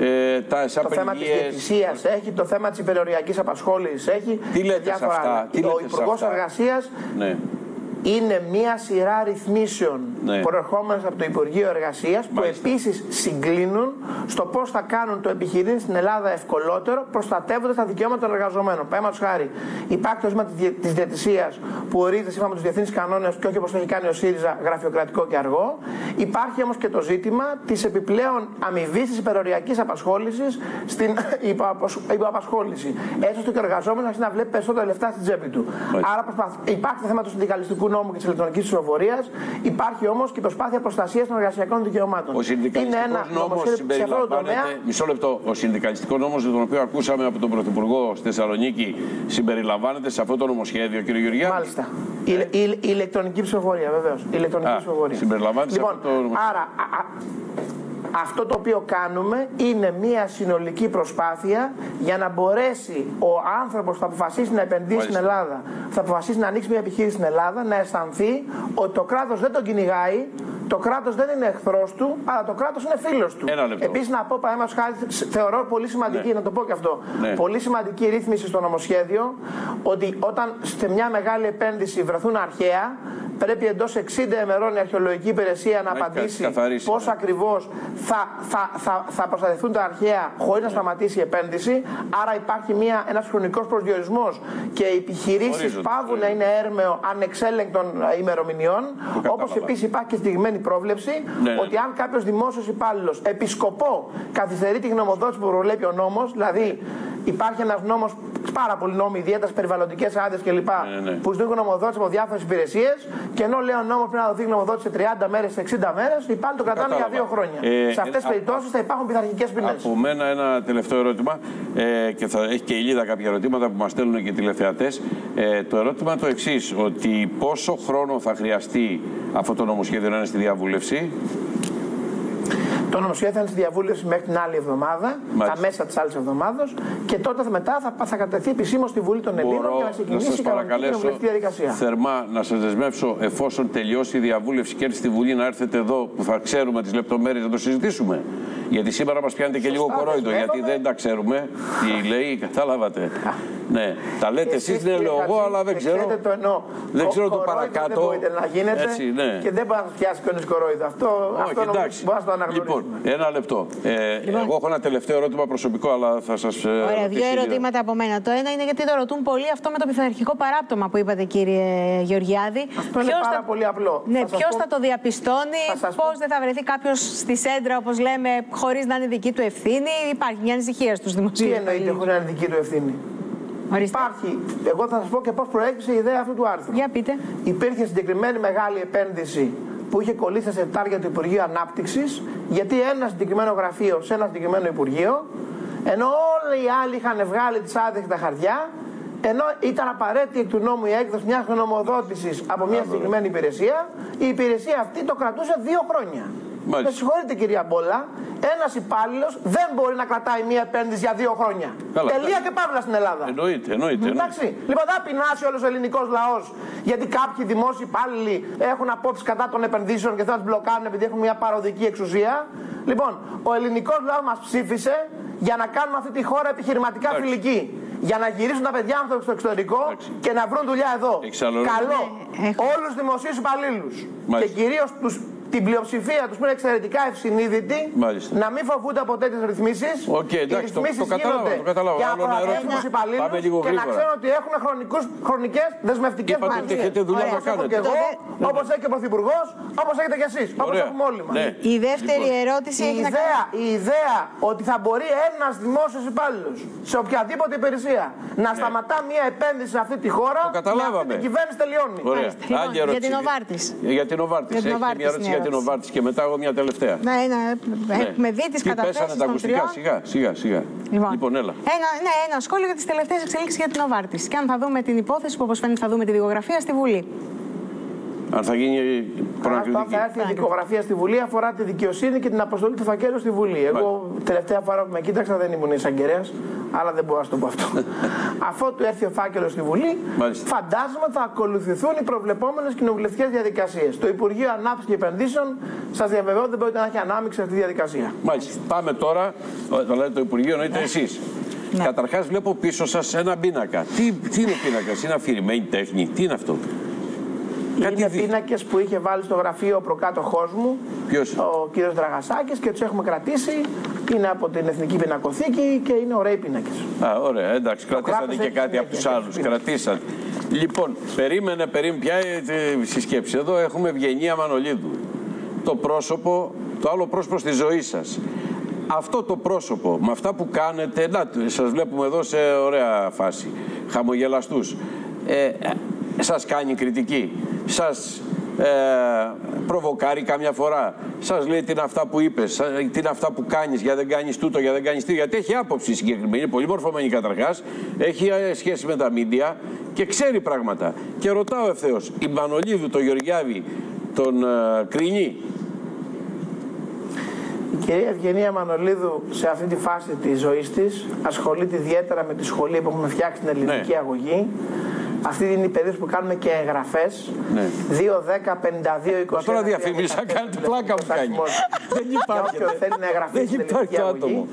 ε, τα το θέμα της διαιτησίας έχει, το θέμα της υπεροριακής απασχόλησης έχει. Τι λέτε σε αυτά, τι Ο Υπουργός Εργασίας ναι είναι μία σειρά ρυθμίσεων ναι. προερχόμενες από το Υπουργείο Εργασίας που επίσης συγκλίνουν στο πώς θα κάνουν το επιχειρήν στην Ελλάδα ευκολότερο προστατεύοντας τα δικαιώματα των εργαζομένων. Παραδείγματος χάρη, υπάρχει το ζήτημα της διατησίας που ορίζεται σύμφωνα με τους διεθνείς κανόνες και όχι όπως το έχει κάνει ο ΣΥΡΙΖΑ γραφειοκρατικό και αργό. Υπάρχει όμως και το ζήτημα της επιπλέον αμοιβής της υπεροριακής απασχόλησης στην υποαπασχόληση. Έτσι ώστε και ο εργαζόμενος να βλέπει περισσότερα λεφτά στην τσέπη του. Άρα υπάρχει το θέμα του συνδικαλιστικού νόμου και της ηλεκτρονικής ψηφοφορίας. Υπάρχει όμως και προσπάθεια προστασίας των εργασιακών δικαιωμάτων. Ο συνδικαλιστικός νόμος συμπεριλαμβάνεται. Μισό λεπτό. Ο συνδικαλιστικός νόμος, τον οποίο ακούσαμε από τον Πρωθυπουργό στη Θεσσαλονίκη, συμπεριλαμβάνεται σε αυτό το νομοσχέδιο, κύριε Γεωργιά. Μάλιστα. Η, η, η, ηλεκτρονική ψηφοφορία, βεβαίως. Η ηλεκτρονική Α, ψηφοφορία. Συμπεριλαμβάνεται λοιπόν, σε αυτό το νομοσχέδιο. Άρα, αυτό το οποίο κάνουμε είναι μια συνολική προσπάθεια για να μπορέσει ο άνθρωπος που θα αποφασίσει να επενδύσει στην Ελλάδα, θα αποφασίσει να ανοίξει μια επιχείρηση στην Ελλάδα, να αισθανθεί ότι το κράτος δεν τον κυνηγάει, το κράτος δεν είναι εχθρός του, αλλά το κράτος είναι φίλος του. Επίσης, να πω παραδείγματο χάρη, θεωρώ πολύ σημαντική, ναι. να το πω και αυτό, ναι. πολύ σημαντική ρύθμιση στο νομοσχέδιο ότι όταν σε μια μεγάλη επένδυση βρεθούν αρχαία, πρέπει εντός 60 ημερών η αρχαιολογική υπηρεσία να, απαντήσει πώς ναι. ακριβώς θα, θα, θα, θα προστατευτούν τα αρχαία χωρίς να σταματήσει η επένδυση. Άρα υπάρχει ένας χρονικός προσδιορισμός και οι επιχειρήσεις πάβουν να είναι έρμεο ανεξέλεγκτων ημερομηνιών. Όπως επίσης υπάρχει και συγκεκριμένη πρόβλεψη ναι, ναι. ότι αν κάποιος δημόσιος υπάλληλος επισκοπό καθυστερεί τη γνωμοδότηση που προβλέπει ο νόμος, δηλαδή υπάρχει ένας νόμος, πάρα πολλοί νόμοι, ιδιαίτερα περιβαλλοντικές άδειες κλπ. Ναι, ναι. που ζητούν γνωμοδότηση από διάφορες υπηρεσίες και ενώ λέει ο νόμος πρέπει να δοθεί γνωμοδότηση σε 30 μέρες, σε 60 μέρες, οι υπάλληλοι το κρατάνε για δύο χρόνια. Ε, σε αυτές τις περιπτώσεις θα υπάρχουν πειθαρχικές ποινές. Από μένα ένα τελευταίο ερώτημα ε, και θα έχει και η Λίδα κάποια ερωτήματα που μας στέλνουν και οι τηλεθεατές. Ε, το ερώτημα είναι το εξής, ότι πόσο χρόνο θα χρειαστεί αυτό το νομοσχέδιο να είναι στη διαβούλευση; Το νομοσχέδιο θα είναι στη διαβούλευση μέχρι την άλλη εβδομάδα, τα μέσα της άλλης εβδομάδα και τότε μετά θα, θα κατευθεί επισήμως στη Βουλή των Ελλήνων και να ξεκινήσει η κανονική διαδικασία. Θερμά να σας δεσμεύσω, εφόσον τελειώσει η διαβούλευση και έρθει στη Βουλή, να έρθετε εδώ που θα ξέρουμε τις λεπτομέρειες να το συζητήσουμε. Γιατί σήμερα μας πιάνετε και λίγο κορόιδο, γιατί δεν τα ξέρουμε. Τι λέει, κατάλαβατε. ναι, τα λέτε εσείς, δεν λέω εγώ, αλλά δεν ξέρω. Το εννοώ. Δεν ξέρω το παρακάτω. Δεν μπορείτε να γίνετε Έτσι, ναι. και δεν μπορεί να πιάσει κανείς κορόιδο. Αυτό, Όχι, αυτό μπορείς να το αναγνωρίσουμε. Λοιπόν, ένα λεπτό. Ε, λοιπόν. Εγώ έχω ένα τελευταίο ερώτημα προσωπικό, αλλά θα σας. Ε, Ωραία, δύο ερωτήματα από μένα. Το ένα είναι γιατί το ρωτούν πολύ αυτό με το πειθαρχικό παράπτωμα που είπατε, κύριε Γεωργιάδη. Αυτό είναι πάρα θα... πολύ απλό. Ναι, ποιος θα το διαπιστώνει, πώς δεν θα βρεθεί κάποιος στη σέντρα, όπως λέμε, χωρίς να είναι δική του ευθύνη; Υπάρχει μια ανησυχία στους δημοσίους. Τι εννοείται χωρίς να είναι δική του ευθύνη; Ορίστε. Υπάρχει, εγώ θα σας πω και πώς προέκυψε η ιδέα αυτού του άρθρου. Για πείτε. Υπήρχε συγκεκριμένη μεγάλη επένδυση που είχε κολλήσει σε τάρια του Υπουργείου Ανάπτυξης, γιατί ένα συγκεκριμένο γραφείο σε ένα συγκεκριμένο Υπουργείο, ενώ όλοι οι άλλοι είχαν βγάλει τις άδειες και τα χαρτιά, ενώ ήταν απαραίτητη του νόμου η έκδοση μιας γνωμοδότησης από μια συγκεκριμένη υπηρεσία, η υπηρεσία αυτή το κρατούσε δύο χρόνια. Με συγχωρείτε κυρία Μπόλα, ένας υπάλληλος δεν μπορεί να κρατάει μία επένδυση για δύο χρόνια. Καλά, Τελεία και παύλα στην Ελλάδα. Εννοείται, εννοείται. Εντάξει. Λοιπόν, δεν πεινάσει όλος ο ελληνικός λαός γιατί κάποιοι δημόσιοι υπάλληλοι έχουν απόψεις κατά των επενδύσεων και θέλουν να τις μπλοκάρουν επειδή έχουν μια παροδική εξουσία. Λοιπόν, ο ελληνικός λαός μας ψήφισε για να κάνουμε αυτή τη χώρα επιχειρηματικά Εντάξει. φιλική. Για να γυρίσουν τα παιδιά μα στο εξωτερικό Εντάξει. και να βρουν δουλειά εδώ. Καλό ναι, όλους τους δημοσίους υπαλλήλους και κυρίως τους την πλειοψηφία τους που είναι εξαιρετικά ευσυνείδητοι να μην φοβούνται από τέτοιε ρυθμίσεις. Okay, εντάξει, το, το, καταλάβω, το καταλάβω. Για προαπαιτούμου υπαλλήλους και να ξέρουν ότι έχουν χρονικές δεσμευτικές μάχες. Έχετε δουλειά να κάνετε. Όπως έχει και ο Πρωθυπουργός, όπως έχετε κι εσείς. Όπως έχουμε όλοι μας. Ναι. Η δεύτερη ερώτηση έχει να κάνει. Η ιδέα ότι θα μπορεί ένας δημόσιος υπάλληλος σε οποιαδήποτε υπηρεσία να ναι. σταματά μια επένδυση σε αυτή τη χώρα. Το καταλάβαμε. Η κυβέρνηση τελειώνει. Λοιπόν, για την Οβάρτης. Για την Οβάρτης. Έχει μια ερώτηση για την Οβάρτης και μετά εγώ μια τελευταία. Ναι, ναι. Έχουμε δει τις καταθέσει. Πέσανε τα ακουστικά, σιγά, σιγά, σιγά. Λοιπόν, λοιπόν έλα. Ένα, ναι, ένα σχόλιο για τις τελευταίες εξελίξεις για την Οβάρτης. Και αν θα δούμε την υπόθεση που όπως φαίνεται θα δούμε τη δικογραφία στη Βουλή. Αν θα γίνει προανακριτική. Αν θα έρθει η δικογραφία στη Βουλή αφορά τη δικαιοσύνη και την αποστολή του φακέλου στη Βουλή. Εγώ τελευταία φορά που με κοίταξα δεν ήμουν εισαγγελέα, αλλά δεν μπορώ να το πω αυτό. Αφού του έρθει ο φάκελος στη Βουλή, Μάλιστα. φαντάζομαι θα ακολουθηθούν οι προβλεπόμενες κοινοβουλευτικές διαδικασίες. Το Υπουργείο Ανάπτυξης και Επενδύσεων σας διαβεβαιώ δεν μπορείτε να έχει ανάμειξη αυτή τη διαδικασία. Μάλιστα. Πάμε τώρα, το λέτε το Υπουργείο, εννοείται ναι. εσείς. Ναι. Καταρχάς, βλέπω πίσω σας ένα πίνακα. Τι, τι είναι ο πίνακας, είναι αφηρημένη τέχνη, τι είναι αυτό; Κάτι είναι πίνακες που είχε βάλει στο γραφείο ο προκάτοχό μου, Ποιος; ο κύριος Δραγασάκης, και τους έχουμε κρατήσει. Είναι από την Εθνική Πινακοθήκη και είναι ωραίοι πίνακες. Α, ωραία, εντάξει, κρατήσατε και κάτι από τους άλλους. Κρατήσατε. Λοιπόν, περίμενε, περίμενε πια ε, συσκέψη; Εδώ έχουμε Ευγενία Μανολίδου. Το πρόσωπο, το άλλο πρόσωπο στη ζωή σας. Αυτό το πρόσωπο, με αυτά που κάνετε, να, σας βλέπουμε εδώ σε ωραία φάση, χαμογελαστούς. Ε, σας κάνει κριτική, σας ε, προβοκάρει καμιά φορά, σας λέει τι είναι αυτά που είπες, τι είναι αυτά που κάνεις, για δεν κάνεις τούτο, για δεν κάνεις τούτο, γιατί έχει άποψη συγκεκριμένη, είναι πολύ μορφωμένη καταρχάς, έχει ε, σχέση με τα μίντια και ξέρει πράγματα. Και ρωτάω ευθέως, η Μπανολίδου, το Γεωργιάβη, τον ε, Κρινή, η κυρία Ευγενία Μανολίδου σε αυτή τη φάση της ζωής της ασχολείται ιδιαίτερα με τη σχολή που έχουμε φτιάξει την ελληνική ναι. αγωγή αυτή είναι η περίοδος που κάνουμε και εγγραφές. Ναι. 2, 10, 52, 20. τώρα διαφημίσα, κάνετε πλάκα μου κάνει. Δεν υπάρχει. Όποιο θέλει να εγγραφεί στην ελληνική αγωγή.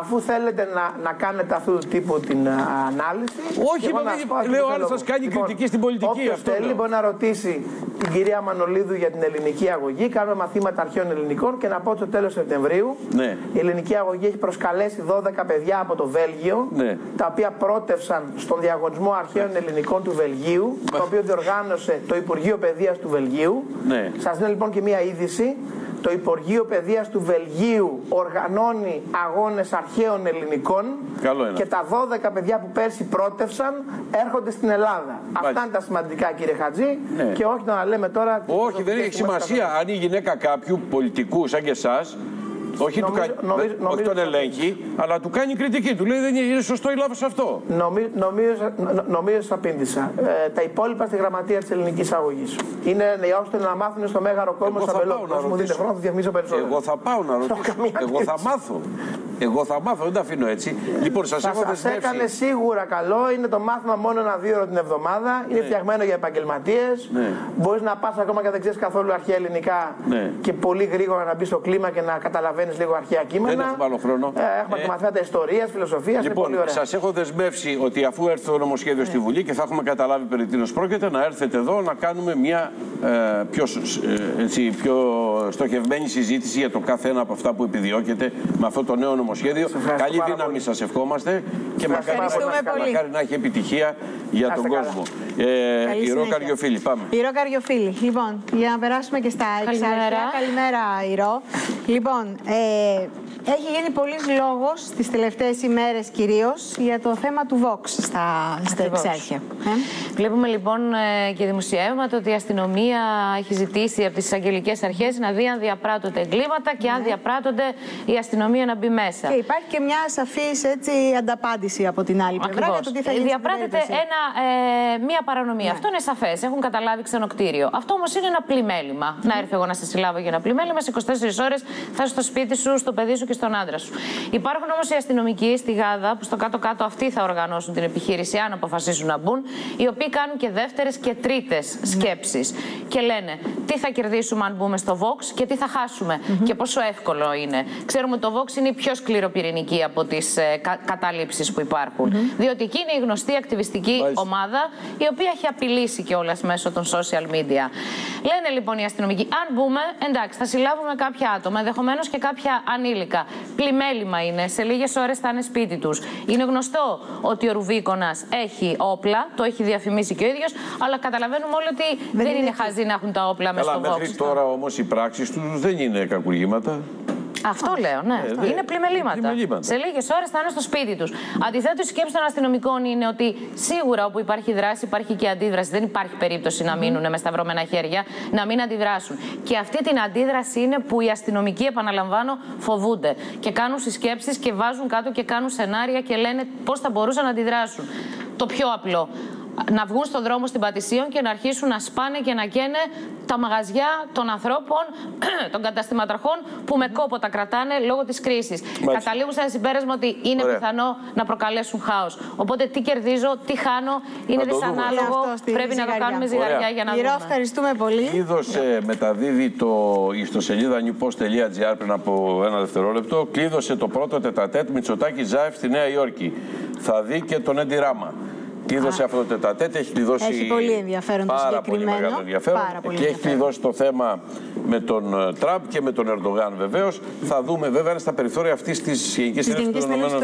Αφού θέλετε να, να κάνετε αυτού του τύπου την ανάλυση. Όχι, μα λέω άλλο σας κάνει λοιπόν, κριτική στην πολιτική. Όποιος θέλει μπορεί να ρωτήσει την κυρία Μανολίδου για την ελληνική αγωγή. Κάνουμε μαθήματα αρχαίων ελληνικών και να πω το τέλος Σεπτεμβρίου. Ναι. Η ελληνική αγωγή έχει προσκαλέσει 12 παιδιά από το Βέλγιο. Ναι. Τα οποία πρότευσαν στον διαγωνισμό αρχαίων ελληνικών του Βελγίου. Το οποίο διοργάνωσε το Υπουργείο Παιδείας του Βελγίου. Ναι. Σας δίνω λοιπόν και μία είδηση. Το Υπουργείο Παιδείας του Βελγίου οργανώνει αγώνες αρχαίων ελληνικών και τα 12 παιδιά που πέρσι πρότευσαν έρχονται στην Ελλάδα. Αυτά είναι τα σημαντικά κύριε Χατζή ναι. και όχι να λέμε τώρα... Όχι, δεν έχει σημασία αν η γυναίκα κάποιου πολιτικού σαν και εσάς όχι, νομίζω, του κάνει, νομίζω, όχι τον ελέγχει, αλλά του κάνει κριτική. Του λέει δεν είναι σωστό ή λάθο αυτό. Νομίζω, νομίζω, νομίζω απήντησα. Ε, τα υπόλοιπα στη γραμματεία της ελληνικής αγωγής. Είναι ώστε να μάθουν στο μέγαρο κόσμο στα βελόπουλα. Μου δείτε χρόνο, θα διαφημίσω περισσότερο. Εγώ θα πάω να ρωτήσω. Εγώ θα μάθω. Εγώ θα μάθω, δεν τα αφήνω έτσι. Λοιπόν, σας έχω δεσμεύσει. Σα έκανε σίγουρα καλό. Είναι το μάθημα μόνο ένα δύο ώρο την εβδομάδα. Είναι ναι. φτιαγμένο για επαγγελματίες. Ναι. Μπορείς να πας ακόμα και δεν ξέρεις καθόλου αρχαία ελληνικά ναι. και πολύ γρήγορα να μπεις στο κλίμα και να καταλαβαίνεις λίγο αρχαία κείμενα. Δεν έχουμε άλλο χρόνο. Ε, έχουμε ε. μαθήματα ιστορίας, φιλοσοφίας. Λοιπόν, σας έχω δεσμεύσει ότι αφού έρθει το νομοσχέδιο στη ναι. Βουλή και θα έχουμε καταλάβει περί τίνος πρόκειται, να έρθετε εδώ να κάνουμε μια ε, πιο, ε, έτσι, πιο στοχευμένη συζήτηση για το κάθε ένα από αυτά που επιδιώκεται με αυτό το νέο νομοσχέδιο νομοσχέδιο. Καλή δύναμη σας ευχόμαστε και μακάρι, μακάρι να έχει επιτυχία για τον κόσμο. Ε, Ηρώ Καριοφίλη, πάμε. Ηρώ Καριοφίλη. Λοιπόν, για να περάσουμε και στα εξάρτητα. Καλημέρα, Ηρώ. Λοιπόν, ε, έχει γίνει πολλής λόγος τις τελευταίες ημέρες κυρίως για το θέμα του Vox στα, στα εξάρχεια. Ε; Βλέπουμε λοιπόν ε, και δημοσιεύματα ότι η αστυνομία έχει ζητήσει από τις εισαγγελικές αρχές να να δει αν διαπράττονται εγκλήματα και αν ναι. διαπράττονται η αστυνομία να μπει μέσα. Και υπάρχει και μια σαφής ανταπάντηση από την άλλη πλευρά για το τι θα γίνει. Διαπράττεται ένα, ε, μια παρανομία. Ναι. Αυτό είναι σαφές. Έχουν καταλάβει ξενοκτήριο. Αυτό όμως είναι ένα πλημέλημα. Να έρθει εγώ να σε συλλάβω για ένα πλημέλημα. Σε 24 ώρες θα στο σπίτι σου, στο παιδί σου και στον άντρα σου. Υπάρχουν όμως οι αστυνομικοί στη Γάδα που στο κάτω-κάτω αυτοί θα οργανώσουν την επιχείρηση, αν αποφασίσουν να μπουν, οι οποίοι κάνουν και δεύτερες και τρίτες ναι. σκέψεις. Και λένε τι θα κερδίσουμε αν μπούμε στο Vox και τι θα χάσουμε. Και πόσο εύκολο είναι. Ξέρουμε ότι το Vox είναι η πιο σκληροπυρηνική από τις ε, κα καταλήψεις που υπάρχουν. Διότι εκεί είναι η γνωστή ακτιβιστική ομάδα η οποία έχει απειλήσει κιόλας μέσω των social media. Λένε λοιπόν οι αστυνομικοί, αν μπούμε, εντάξει, θα συλλάβουμε κάποια άτομα, ενδεχομένως και κάποια ανήλικα. Πλημέλημα είναι, σε λίγες ώρες θα είναι σπίτι τους. Είναι γνωστό ότι ο Ρουβίκονας έχει όπλα, το έχει διαφημίσει και ο ίδιος, αλλά καταλαβαίνουμε όλοι ότι δεν, δεν είναι χαζί να έχουν τα όπλα μέσα στο Μέχρι τώρα όμως οι πράξεις τους δεν είναι κακουργήματα. Αυτό λέω, ναι. Ε, είναι πλημελήματα. Σε λίγες ώρες θα είναι στο σπίτι τους. Αντιθέτως, η σκέψη των αστυνομικών είναι ότι σίγουρα όπου υπάρχει δράση υπάρχει και αντίδραση. Δεν υπάρχει περίπτωση να μείνουν με σταυρωμένα χέρια, να μην αντιδράσουν. Και αυτή την αντίδραση είναι που οι αστυνομικοί, επαναλαμβάνω, φοβούνται. Και κάνουν συσκέψεις και βάζουν κάτω και κάνουν σενάρια και λένε πώς θα μπορούσαν να αντιδράσουν. Το πιο απλό να βγουν στον δρόμο στην Πατησίων και να αρχίσουν να σπάνε και να καίνε τα μαγαζιά των ανθρώπων, των καταστηματαρχών που με κόπο τα κρατάνε λόγω της κρίσης. Καταλήγουν σε ένα συμπέρασμα ότι είναι Ωραία. πιθανό να προκαλέσουν χάος. Οπότε τι κερδίζω, τι χάνω, είναι δυσανάλογο. Πρέπει να το κάνουμε ζυγαριά για να δούμε. ευχαριστούμε πολύ. Κλείδωσε, μεταδίδει το ιστοσελίδα newpost.gr πριν από ένα δευτερόλεπτο. Κλείδωσε το πρώτο τετατέτ Μητσοτάκη Ζάεφ στη Νέα Υόρκη. Θα δει και τον Έντι Ράμα κλείδωσε αυτό το τετατέτ, έχει κλειδώσει έχει πολύ ενδιαφέρον το πάρα πολύ μεγάλο ενδιαφέρον πάρα πολύ και έχει κλειδώσει το θέμα με τον ε, Τραμπ και με τον Ερντογάν βεβαίως. Θα δούμε βέβαια είναι στα περιθώρια αυτής της Γενικής Συνέλευσης των Ηνωμένων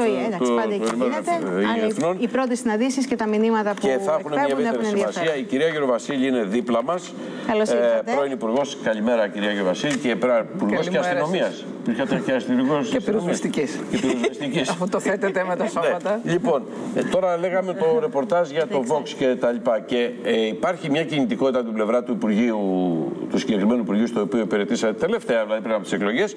Οι πρώτες συναντήσεις και τα μηνύματα που Και θα έχουν μια ιδιαίτερη σημασία. Η κυρία Γεροβασίλη είναι δίπλα μας. Καλώς ήρθατε. Πρώην Υπουργός, καλημέρα κυρία Γεροβασίλη και Υπουργός και Αστυνομίας. Και αστυνομικός. Και πυροσβεστικής. Αφού το θέτετε με τα ναι. σώματα. Λοιπόν, ε, τώρα λέγαμε το ρεπορτάζ για το Vox και τα λοιπά. Και ε, υπάρχει μια κινητικότητα του πλευρά του Υπουργείου, του συγκεκριμένου Υπουργείου, στο οποίο υπηρετήσατε τελευταία, δηλαδή πριν από τις εκλογές,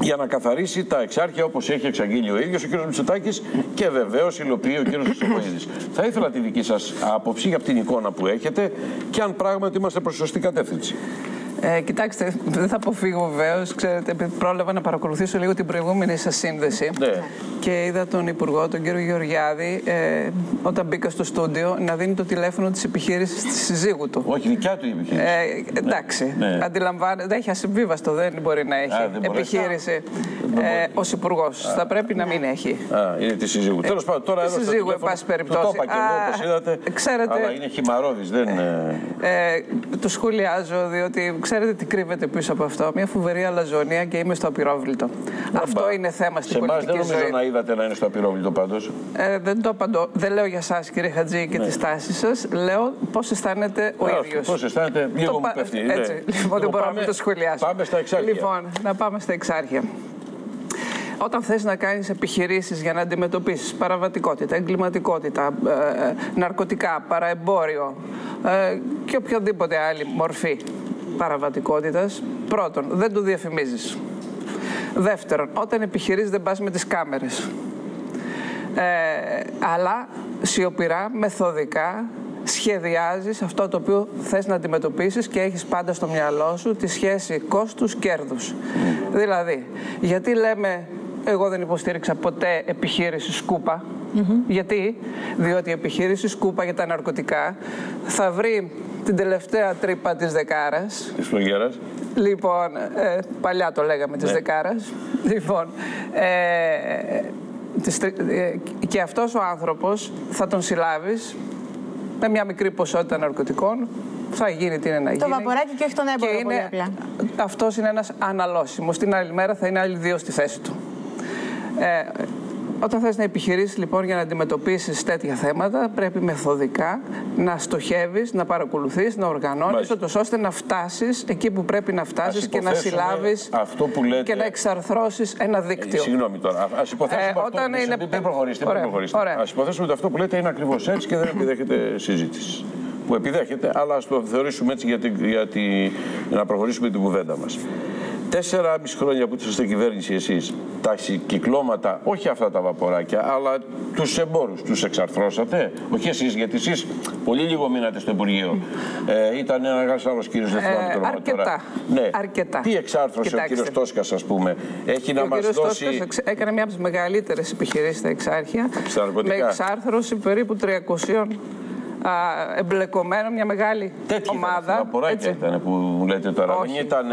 για να καθαρίσει τα εξάρχεια όπως έχει εξαγγείλει ο ίδιος ο κ. Μητσοτάκης και βεβαίως υλοποιεί ο κ. Χρυσοκοίδη. Θα ήθελα τη δική σας άποψη για την εικόνα που έχετε και αν πράγματι είμαστε προς σωστή κατεύθυνση. Ε, κοιτάξτε, δεν θα αποφύγω βεβαίως. Ξέρετε, πρόλαβα να παρακολουθήσω λίγο την προηγούμενη σας σύνδεση. Ναι. Και είδα τον Υπουργό, τον κύριο Γεωργιάδη, ε, όταν μπήκα στο στούντιο, να δίνει το τηλέφωνο της επιχείρησης της συζύγου του. Όχι, δικιά του η επιχείρηση. Ε, εντάξει. Ναι. ναι. Αντιλαμβάνεται, έχει ασυμβίβαστο, δεν μπορεί να έχει Α, επιχείρηση ε, ως υπουργός. Θα πρέπει να μην έχει. Α, είναι της συζύγου. Τέλος πάντων, τώρα έδωσε. συζύγου, εν πάση περιπτώσει. Το είπα και εγώ, όπως είδατε. Ξέρετε, αλλά είναι χυμαρόδης, δεν είναι. Ε, το σχολιάζω, διότι ξέρετε τι κρύβεται πίσω από αυτό. Μια φοβερή αλαζονία και είμαι στο απειρόβλητο. αυτό είναι θέμα στην πολιτική ζωή. Δεν νομίζω να είδατε να είναι στο απειρόβλητο πάντως. Ε, δεν το απαντώ. Δεν λέω για εσά, κύριε Χατζή, και ναι. τις τάσεις σας. Λέω πώς αισθάνεται ο ίδιος. Πώς αισθάνεται, λίγο μου πέφτει. Έτσι. Ναι. Λοιπόν, δεν μπορώ να το σχολιάσω. Πάμε στα εξάρχεια. Λοιπόν, να πάμε στα εξάρχεια. Όταν θες να κάνεις επιχειρήσεις για να αντιμετωπίσεις παραβατικότητα, εγκληματικότητα, ε, ε ναρκωτικά, παραεμπόριο ε, και οποιοδήποτε άλλη μορφή παραβατικότητας, πρώτον, δεν του διαφημίζεις. Δεύτερον, όταν επιχειρείς δεν πας με τις κάμερες. Ε, αλλά σιωπηρά, μεθοδικά, σχεδιάζεις αυτό το οποίο θες να αντιμετωπίσεις και έχεις πάντα στο μυαλό σου τη σχέση κόστους-κέρδους. Δηλαδή, γιατί λέμε εγώ δεν υποστήριξα ποτέ επιχείρηση σκούπα. Γιατί; Διότι η επιχείρηση σκούπα για τα ναρκωτικά θα βρει την τελευταία τρύπα της δεκάρας. Της φλογέρας. Λοιπόν, ε, παλιά το λέγαμε της ναι. δεκάρας. Λοιπόν, ε, ε, και αυτός ο άνθρωπος θα τον συλλάβεις με μια μικρή ποσότητα ναρκωτικών θα γίνει τι είναι να γίνει. Το βαποράκι και όχι τον έμπορο, πολύ απλά. Αυτός είναι ένας αναλώσιμος. Την άλλη μέρα θα είναι άλλοι δύο στη θέση του. Ε, όταν θες να επιχειρήσεις λοιπόν για να αντιμετωπίσεις τέτοια θέματα πρέπει μεθοδικά να στοχεύεις, να παρακολουθείς, να οργανώνεις ώστε να φτάσεις εκεί που πρέπει να φτάσεις και να συλλάβεις αυτό που λέτε... και να εξαρθρώσεις ένα δίκτυο. Ε, συγγνώμη τώρα, ας υποθέσουμε ε, αυτό όταν είναι... δεν προχωρήσετε. Ωραία, προχωρήσετε. Ας υποθέσουμε ότι αυτό που λέτε είναι ακριβώς έτσι και δεν επιδέχεται συζήτηση. που επιδέχεται, αλλά ας το θεωρήσουμε έτσι για, την, για, την, για να προχωρήσουμε την κουβέντα μας. Τέσσερα μισή χρόνια που είστε στην κυβέρνηση εσείς, τα κυκλώματα, όχι αυτά τα βαποράκια, αλλά τους εμπόρους τους εξαρθρώσατε; Όχι εσείς, γιατί εσείς πολύ λίγο μείνατε στο Υπουργείο. Ε, ήταν ένας άλλος κύριος, δεν θυμάμαι το Αρκετά. Ναι. Αρκετά. Τι εξάρθρωσε Κοιτάξτε. ο κύριος Τόσκας, ας πούμε; Έχει να μας δώσει... Τόσκας έκανε μια από τις μεγαλύτερες επιχειρήσεις στα εξάρχεια. Με εξάρθρωση περίπου 300 εμπλεκομένο, μια μεγάλη Τέτοια ομάδα. Τέτοια ήταν που μου λέτε τώρα. Όχι. Δεν ήταν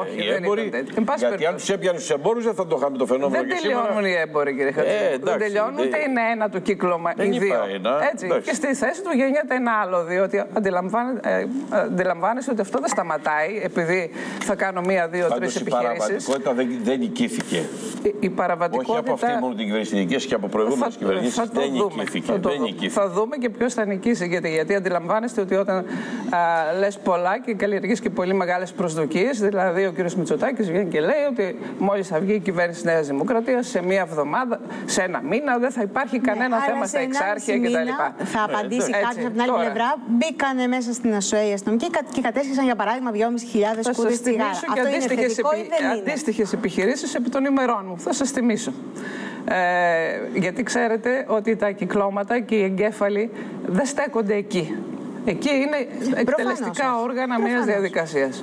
Όχι, οι έμποροι. Γιατί αν τους έπιανε τους εμπόρους δεν θα το είχαμε το φαινόμενο. Δεν τελειώνουν οι έμποροι, κύριε Χατζη. Ε, δεν τελειώνουν ούτε είναι ένα το κύκλωμα ή δύο. Έτσι. Και στη θέση του γεννιέται ένα άλλο, διότι ε, αντιλαμβάνεσαι ότι αυτό δεν σταματάει επειδή θα κάνω μία, δύο, τρεις επιχειρήσεις. Η παραβατικότητα δεν, δεν νικήθηκε. Η, παραβατικότητα. Όχι από αυτή μόνο την κυβερνητική και από προηγούμενες κυβερνήσεις. Δεν νικήθηκε. Θα δούμε και ποιος θα νικήσει γιατί, γιατί αντιλαμβάνεστε ότι όταν λες πολλά και καλλιεργεί και πολύ μεγάλες προσδοκίες, δηλαδή ο κ. Μητσοτάκης βγαίνει και λέει ότι μόλις θα βγει η κυβέρνηση Νέας Δημοκρατίας σε μία εβδομάδα, σε ένα μήνα δεν θα υπάρχει ναι, κανένα θέμα στα εξάρχεια κτλ. Θα απαντήσει ναι, κάποιος από την άλλη τώρα. πλευρά. Μπήκανε μέσα στην ΑΣΟΕ οι αστυνομικοί και κατέσχεσαν για παράδειγμα 2.500 κούδες τσιγάρα. Αυτό είναι θετικό ή δεν είναι; Αντίστοιχες επιχειρήσεις επί των ημερών μου. Θα σας θυμίσω. Ε, γιατί ξέρετε ότι τα κυκλώματα και οι εγκέφαλοι δεν στέκονται εκεί. Εκεί είναι εκτελεστικά όργανα μιας διαδικασίας.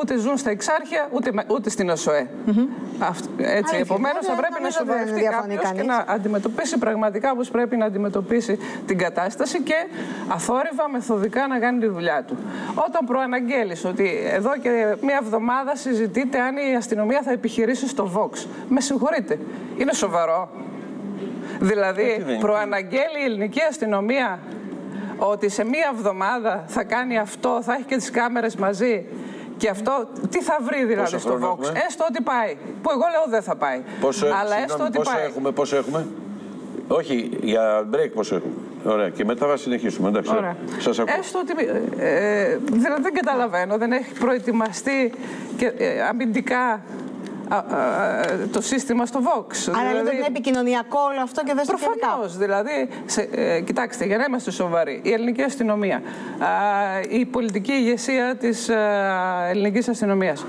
Ούτε ζουν στα εξάρχεια, ούτε, ούτε στην ΟΣΟΕ. Mm -hmm. έτσι, επομένως θα πρέπει να σοβαρευτεί κάποιος και να αντιμετωπίσει πραγματικά όπως πρέπει να αντιμετωπίσει την κατάσταση και αθόρυβα, μεθοδικά να κάνει τη δουλειά του. Όταν προαναγγέλεις ότι εδώ και μία εβδομάδα συζητείτε αν η αστυνομία θα επιχειρήσει στο Vox. Με συγχωρείτε. Είναι σοβαρό. Δηλαδή, προαναγγέλει η ελληνική αστυνομία ότι σε μία εβδομάδα θα κάνει αυτό, θα έχει και τις κάμερες μαζί και αυτό τι θα βρει δηλαδή στο Vox. Έστω ότι πάει. Που εγώ λέω δεν θα πάει. Πόσο, Αλλά έστω ότι πόσο πάει. Έχουμε, πόσο έχουμε; Όχι, για break πόσο έχουμε. Ωραία, και μετά θα συνεχίσουμε. Εντάξει, Ωραία. Σας ακούω. Έστω ότι. Ε, δηλαδή δεν καταλαβαίνω, δεν έχει προετοιμαστεί και, ε, αμυντικά το σύστημα στο Vox. Άρα δηλαδή, είναι επικοινωνιακό όλο αυτό και δεν στο Προφανώς. Δηλαδή, σε, ε, κοιτάξτε, για να είμαστε σοβαροί, η ελληνική αστυνομία, η πολιτική ηγεσία της ελληνικής αστυνομίας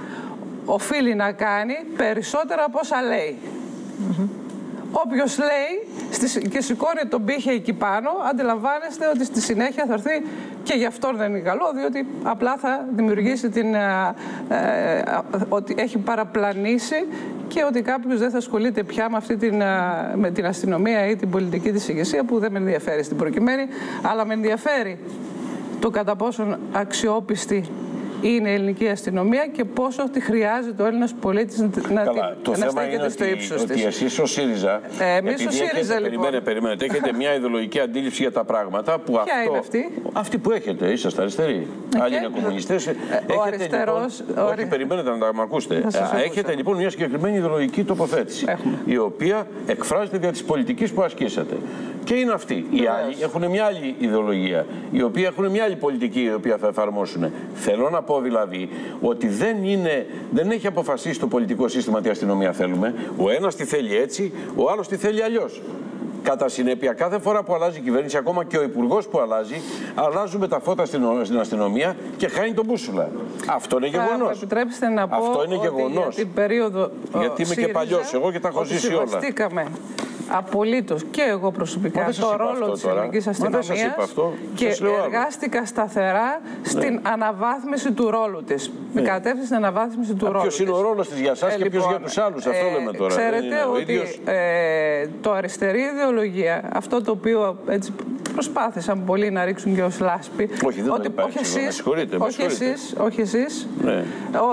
οφείλει να κάνει περισσότερα από όσα λέει. Όποιος λέει και σηκώνει τον πύχη εκεί πάνω, αντιλαμβάνεστε ότι στη συνέχεια θα έρθει και γι' αυτό δεν είναι καλό, διότι απλά θα δημιουργήσει την. Ε, ε, ότι έχει παραπλανήσει και ότι κάποιος δεν θα ασχολείται πια με, αυτή την, με την αστυνομία ή την πολιτική της ηγεσία που δεν με ενδιαφέρει στην προκειμένη, αλλά με ενδιαφέρει το κατά πόσον αξιόπιστη είναι η ελληνική αστυνομία και πόσο τη χρειάζεται ο Έλληνας πολίτης να, Καλά, το να στέκεται στο ύψος της. Ότι εσείς ο ΣΥΡΙΖΑ. Ε, Εμείς ο ΣΥΡΙΖΑ έχετε, λοιπόν. Περιμένετε, περιμένετε. Έχετε μια ιδεολογική αντίληψη για τα πράγματα που Ποια αυτό. Είναι αυτή; αυτή που έχετε. Είσαστε αριστεροί. Okay. Άλλοι είναι κομμουνιστές. Ε, ο αριστερό. Λοιπόν, όχι, περιμένετε να τα ακούσετε. Έχετε λοιπόν μια συγκεκριμένη ιδεολογική τοποθέτηση. Έχουμε. Η οποία εκφράζεται δια της πολιτικής που ασκήσατε. Και είναι αυτή. Οι άλλοι έχουν μια άλλη ιδεολογία. Οι οποίοι έχουν μια άλλη πολιτική η οποία θα εφαρμόσουν. Θέλω να πω δηλαδή ότι δεν, είναι, δεν έχει αποφασίσει το πολιτικό σύστημα τι αστυνομία θέλουμε. Ο ένας τι θέλει έτσι, ο άλλος τι θέλει αλλιώς. Κατά συνέπεια, κάθε φορά που αλλάζει η κυβέρνηση, ακόμα και ο υπουργός που αλλάζει, αλλάζουμε τα φώτα στην αστυνομία και χάνει τον μπούσουλα. Αυτό είναι γεγονός. Επιτρέψτε να πω Αυτό είναι γεγονό. Για την περίοδο. Γιατί είμαι και παλιός, εγώ και τα έχω ζήσει όλα. Απολύτως και εγώ προσωπικά το ρόλο της ελληνικής αστυνομίας και εργάστηκα σταθερά στην ναι. αναβάθμιση του ρόλου της. Με ναι. κατεύθυνση στην αναβάθμιση του ρόλου. Ποιος είναι ο ρόλος της για εσά και ποιος για λοιπόν, τους άλλους, αυτό ε, λέμε τώρα. Ξέρετε ότι ε, το αριστερή ιδεολογία, αυτό το οποίο έτσι προσπάθησαν πολλοί να ρίξουν και ως λάσπη. Όχι, δεν ότι, υπάρχει, όχι εσείς, όχι εσείς, όχι εσείς, ναι.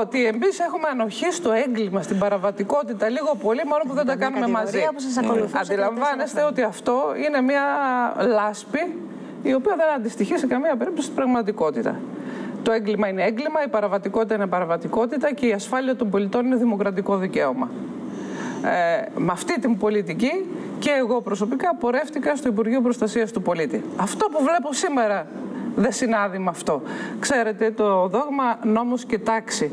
ότι εμείς έχουμε ανοχή στο έγκλημα, στην παραβατικότητα, λίγο πολύ, μόνο που δεν τα κάνουμε μαζί. Αντιλαμβάνεστε ότι αυτό είναι μια λάσπη η οποία δεν αντιστοιχεί σε καμία περίπτωση στην πραγματικότητα. Το έγκλημα είναι έγκλημα, η παραβατικότητα είναι παραβατικότητα και η ασφάλεια των πολιτών είναι δημοκρατικό δικαίωμα. Ε, με αυτή την πολιτική και εγώ προσωπικά πορεύτηκα στο Υπουργείο Προστασίας του Πολίτη. Αυτό που βλέπω σήμερα δεν συνάδει με αυτό. Ξέρετε, το δόγμα νόμος και τάξη.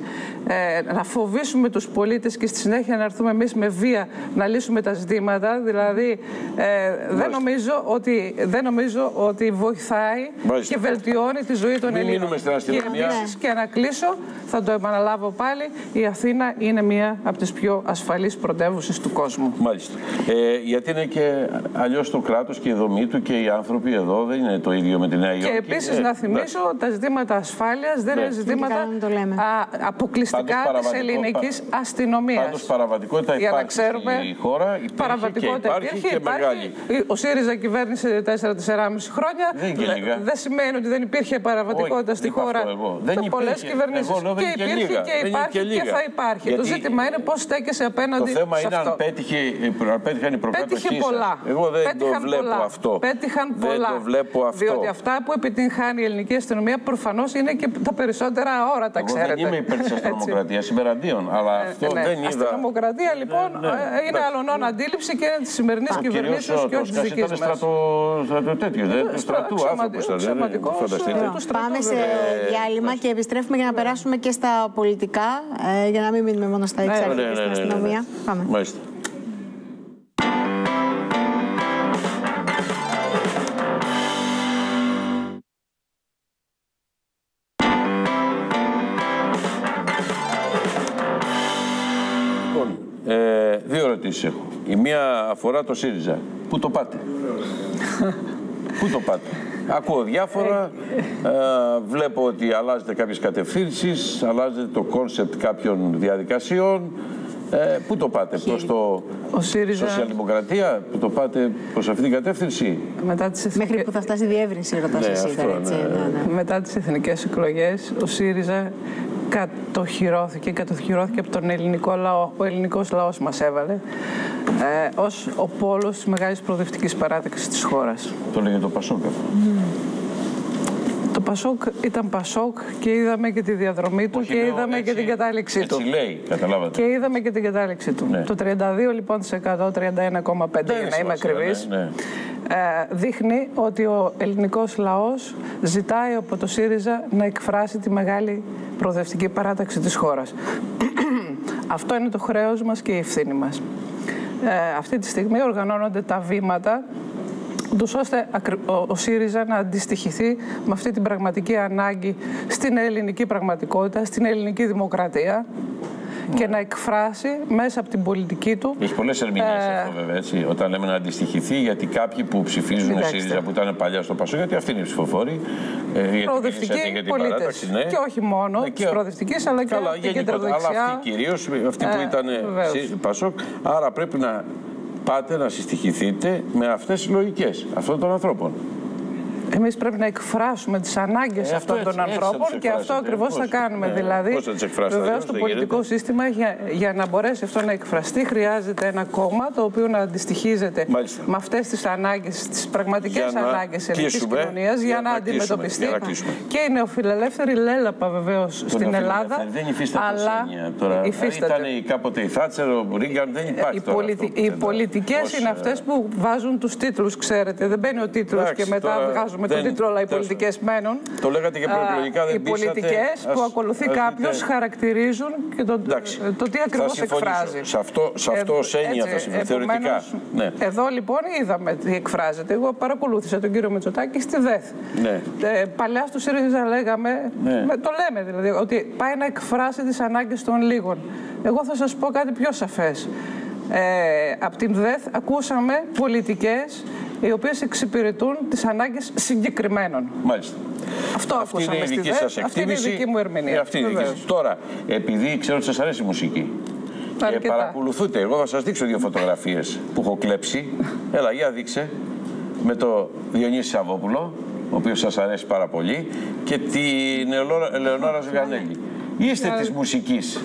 Ε, να φοβήσουμε τους πολίτες και στη συνέχεια να έρθουμε εμείς με βία να λύσουμε τα ζητήματα. Δηλαδή, ε, δεν, νομίζω ότι, δεν νομίζω ότι βοηθάει και βελτιώνει τη ζωή των Ελλήνων. Και επίσης, και να κλείσω, θα το επαναλάβω πάλι, η Αθήνα είναι μία από τις πιο ασφαλείς πρωτεύουσες του κόσμου. Μάλιστα. Ε, γιατί είναι και αλλιώς το κράτος και η δομή του και οι άνθρωποι εδώ δεν είναι το ίδιο με τη Νέα Υόρκη. Και επίσης ε, να θυμίσω ότι τα ζητήματα ασφάλειας δεν είναι ναι. ζητήματα αποκλειστικά της ελληνικής αστυνομίας. Πάντως παραβατικότητα υπάρχει Για να ξέρουμε, στη χώρα. Παραβατικότητα και υπάρχει, υπήρχε, και μεγάλη. Ο ΣΥΡΙΖΑ κυβέρνησε 4-4,5 χρόνια. Δεν, δεν σημαίνει ότι δεν υπήρχε παραβατικότητα στη χώρα. Δεν πολλές κυβερνήσεις. Και υπήρχε και υπάρχει και θα υπάρχει. Το ζήτημα είναι πώς στέκεσαι απέναντι σε αυτό. Το θέμα είναι αν πέτυχαν οι Πέτυχε πολλά. Εγώ δεν το βλέπω αυτό. Πέτυχαν πολλά. Δεν το βλέπω αυτό. Διότι αυτά που επιτυγχάνει η ελληνική αστυνομία προφανώς είναι και τα περισσότερα αόρατα, ξέρετε. Εγώ δεν είμαι υπέρ της αστυνομοκρατίας, υπεραντίον. Αλλά ε, αυτό ναι. δεν είδα. Αστυνομοκρατία λοιπόν ναι, ναι. Ε, είναι αλλονών αντίληψη και της σημερινής κυβερνήση και όχι της δικής μας. Στρατό τέτοιος, δεν του στρατού άνθρωπος. Πάμε σε διάλειμμα και επιστρέφουμε για να περάσουμε και στα πολιτικά, ε, για να μην μείνουμε μόνο στα εξάρτητα και στην αστυνομία. Πάμε. Μάλιστα. Ερωτήσει έχω. Η μία αφορά το ΣΥΡΙΖΑ. Πού το πάτε; Πού το πάτε; Ακούω διάφορα, ε, βλέπω ότι αλλάζετε κάποιες κατευθύνσεις, αλλάζετε το concept κάποιων διαδικασιών. Ε, πού το πάτε, προς το ο ΣΥΡΙΖΑ... Σοσιαλδημοκρατία, που το πάτε προς αυτή την κατεύθυνση; Μετά τις εθνικές... Μέχρι που θα φτάσει η διεύρυνση, ρωτάς ναι, εσύ. Αυτό, έτσι, ναι. Ναι, ναι. Μετά τις εθνικές εκλογές, ο ΣΥΡΙΖΑ κατοχυρώθηκε, κατοχυρώθηκε από τον ελληνικό λαό. Ο ελληνικός λαός μας έβαλε ε, ως ο πόλος της μεγάλης προοδευτικής παράταξης της χώρας. Το λέγεται το ΠΑΣΟΚ Το Πασόκ ήταν Πασόκ και είδαμε και τη διαδρομή του και είδαμε και την κατάληξή του. Έτσι λέει, καταλάβατε. Και είδαμε και την κατάληξή του. Ναι. Το 32 λοιπόν 31,5 για να είμαι ακριβής. Ναι, ναι. Ε, δείχνει ότι ο ελληνικός λαός ζητάει από το ΣΥΡΙΖΑ να εκφράσει τη μεγάλη προοδευτική παράταξη της χώρας. Αυτό είναι το χρέος μας και η ευθύνη μας. Ε, αυτή τη στιγμή οργανώνονται τα βήματα τους ώστε ο ΣΥΡΙΖΑ να αντιστοιχηθεί με αυτή την πραγματική ανάγκη στην ελληνική πραγματικότητα, στην ελληνική δημοκρατία και να εκφράσει μέσα από την πολιτική του. Έχει πολλές ερμηνείες ε... αυτό, βέβαια. Έτσι, όταν λέμε να αντιστοιχηθεί, γιατί κάποιοι που ψηφίζουν ΣΥΡΙΖΑ που ήταν παλιά στο Πασό, γιατί αυτή είναι η ψηφοφόρη. Ε, προοδευτικοί πολίτες. Ναι. Και όχι μόνο ναι, τη προοδευτική, αλλά και την κεντροδεξιά. Αλλά αυτοί κυρίως, αυτοί που ε, ήταν ε, Πασόκ. Άρα πρέπει να πάτε να συστοιχηθείτε με αυτές τις λογικές αυτών των ανθρώπων. Εμείς πρέπει να εκφράσουμε τις ανάγκες ε, αυτών των ανθρώπων και αυτό ακριβώς θα κάνουμε. Ναι, δηλαδή, βεβαίως το πολιτικό σύστημα για, για να μπορέσει αυτό να εκφραστεί χρειάζεται ένα κόμμα το οποίο να αντιστοιχίζεται Μάλιστα. με αυτές τις ανάγκες, τις πραγματικές ανάγκες της ελληνικής κοινωνίας για, να, αντιμετωπιστεί. και η νεοφιλελεύθερη λέλαπα βεβαίως στην Ελλάδα. Δεν υφίσταται αλλά τώρα. Ήταν κάποτε η Θάτσερ, ο Ρίγκαν, δεν υπάρχει. Οι πολιτικές είναι αυτές που βάζουν τους τίτλους, ξέρετε. Δεν μπαίνει ο τίτλος και μετά βγάζουν με τον τίτλο Αλλά οι πολιτικές μένουν. Το λέγατε και προεκλογικά, δεν Οι πολιτικές που ακολουθεί κάποιος χαρακτηρίζουν και το, το τι ακριβώς εκφράζει. Σε αυτό, σε αυτό ως έννοια θα συμφωνήσω. Θεωρητικά. Ναι. Εδώ λοιπόν είδαμε τι εκφράζεται. Εγώ παρακολούθησα τον κύριο Μητσοτάκη στη ΔΕΘ. Ναι. Ε, παλιά στο ΣΥΡΙΖΑ λέγαμε, ναι. το λέμε δηλαδή, ότι πάει να εκφράσει τις ανάγκες των λίγων. Εγώ θα σας πω κάτι πιο σαφές. Ε, από την ΔΕΘ ακούσαμε πολιτικές οι οποίες εξυπηρετούν τις ανάγκες συγκεκριμένων. Μάλιστα. Αυτό αυτή ακούσαμε είναι η δική σας Αυτή είναι η δική μου ερμηνεία. Ε, αυτή είναι η δική σας. Τώρα, επειδή ξέρω ότι σας αρέσει η μουσική, και παρακολουθούνται. Εγώ θα σας δείξω δύο φωτογραφίες που έχω κλέψει. Έλα, για δείξε. Με το Διονύση Σαββόπουλο, ο οποίος σας αρέσει πάρα πολύ, και την Ελεονόρα Ζουγανέλη. Είστε της μουσικής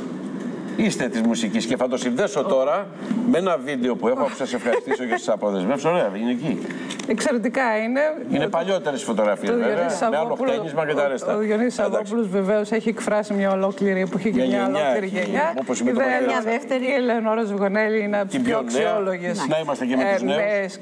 είστε της μουσικής. Και θα το συνδέσω τώρα με ένα βίντεο που έχω, που σας ευχαριστήσω για τι αποδεσμεύσει. Ωραία, είναι εκεί. Εξαιρετικά είναι. Είναι παλιότερες φωτογραφίες, βέβαια. Με άλλο χτένισμα και τα ρέστα. Ο Γιονίση Σαββόπουλος βεβαίως έχει εκφράσει μια ολόκληρη εποχή και μια ολόκληρη γενιά. Όπως είπε το Μια δεύτερη, η Ελεονόρα Ζουγονέλη είναι από τις πιο αξιόλογες να είμαστε και με τους νέους.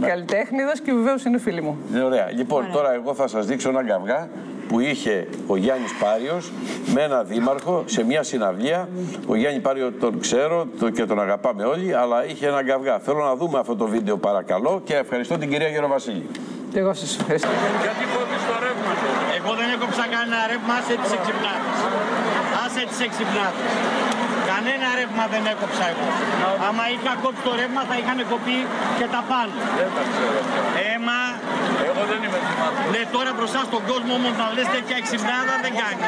καλλιτέχνηδες και βεβαίως είναι φίλοι μου. Ωραία. Λοιπόν, τώρα εγώ θα σας δείξω έναν καυγά που είχε ο Γιάννης Πάριος με ένα δήμαρχο σε μια συναυλία. Ο Γιάννη Πάριος τον ξέρω και τον αγαπάμε όλοι, αλλά είχε ένα καυγά. Θέλω να δούμε αυτό το βίντεο παρακαλώ και ευχαριστώ την κυρία Γεροβασίλη. Και εγώ σας ευχαριστώ. Γιατί κόβεις το ρεύμα Εγώ δεν έκοψα κανένα ρεύμα, άσε τις εξυπνάτες. Άσε τις εξυπνάτες. Κανένα ρεύμα δεν έκοψα εγώ. Άμα είχα κόψει το ρεύμα θα είχαν κοπεί και τα πάνω. Δεν τα ξέρω. Έμα. Εγώ δεν είμαι θυμάτων. Ναι, τώρα μπροστά στον κόσμο όμως να λες τέτοια εξυπνάδα δεν κάνει.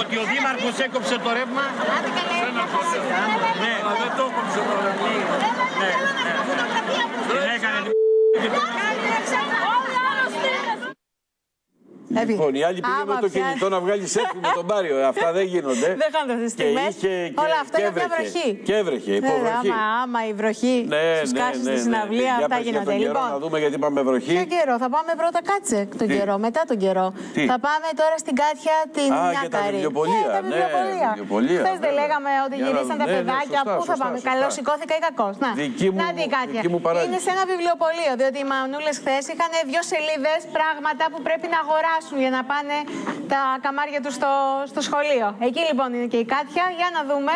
Ότι ο Δήμαρχος έκοψε το ρεύμα. Ναι, δεν το έκοψε το ρεύμα. Ναι, ναι. Δεν έκανε Λοιπόν, η άλλη πήγε με το κινητό να βγάλει σέλφι με τον Πάριο. Αυτά δεν γίνονται. Δεν κάνονται στι στιγμέ. Όλα αυτά είναι μια βροχή. Και έβρεχε, υποβροχή. Άμα, άμα η βροχή ναι, σου ναι, κάσει ναι, στη συναυλία, αυτά γίνονται. Λοιπόν, να δούμε γιατί πάμε βροχή. Ποιο καιρό, θα πάμε πρώτα κάτσε τον καιρό, μετά τον καιρό. Θα πάμε τώρα στην Κάτια την Νιάκαρη. Α, τα βιβλιοπολία. τα βιβλιοπολία. Χθες δεν λέγαμε ότι γυρίσαν τα παιδάκια. Πού θα πάμε, καλός σηκώθηκα ή κακός. Να, την Κάτια. Είναι σε ένα βιβλιοπολείο, διότι οι μανούλες χθες είχαν δύο σελίδες πράγματα που πρέπει να αγοράσουν για να πάνε τα καμάρια τους στο, στο σχολείο. Εκεί λοιπόν είναι και η Κάτια. Για να δούμε.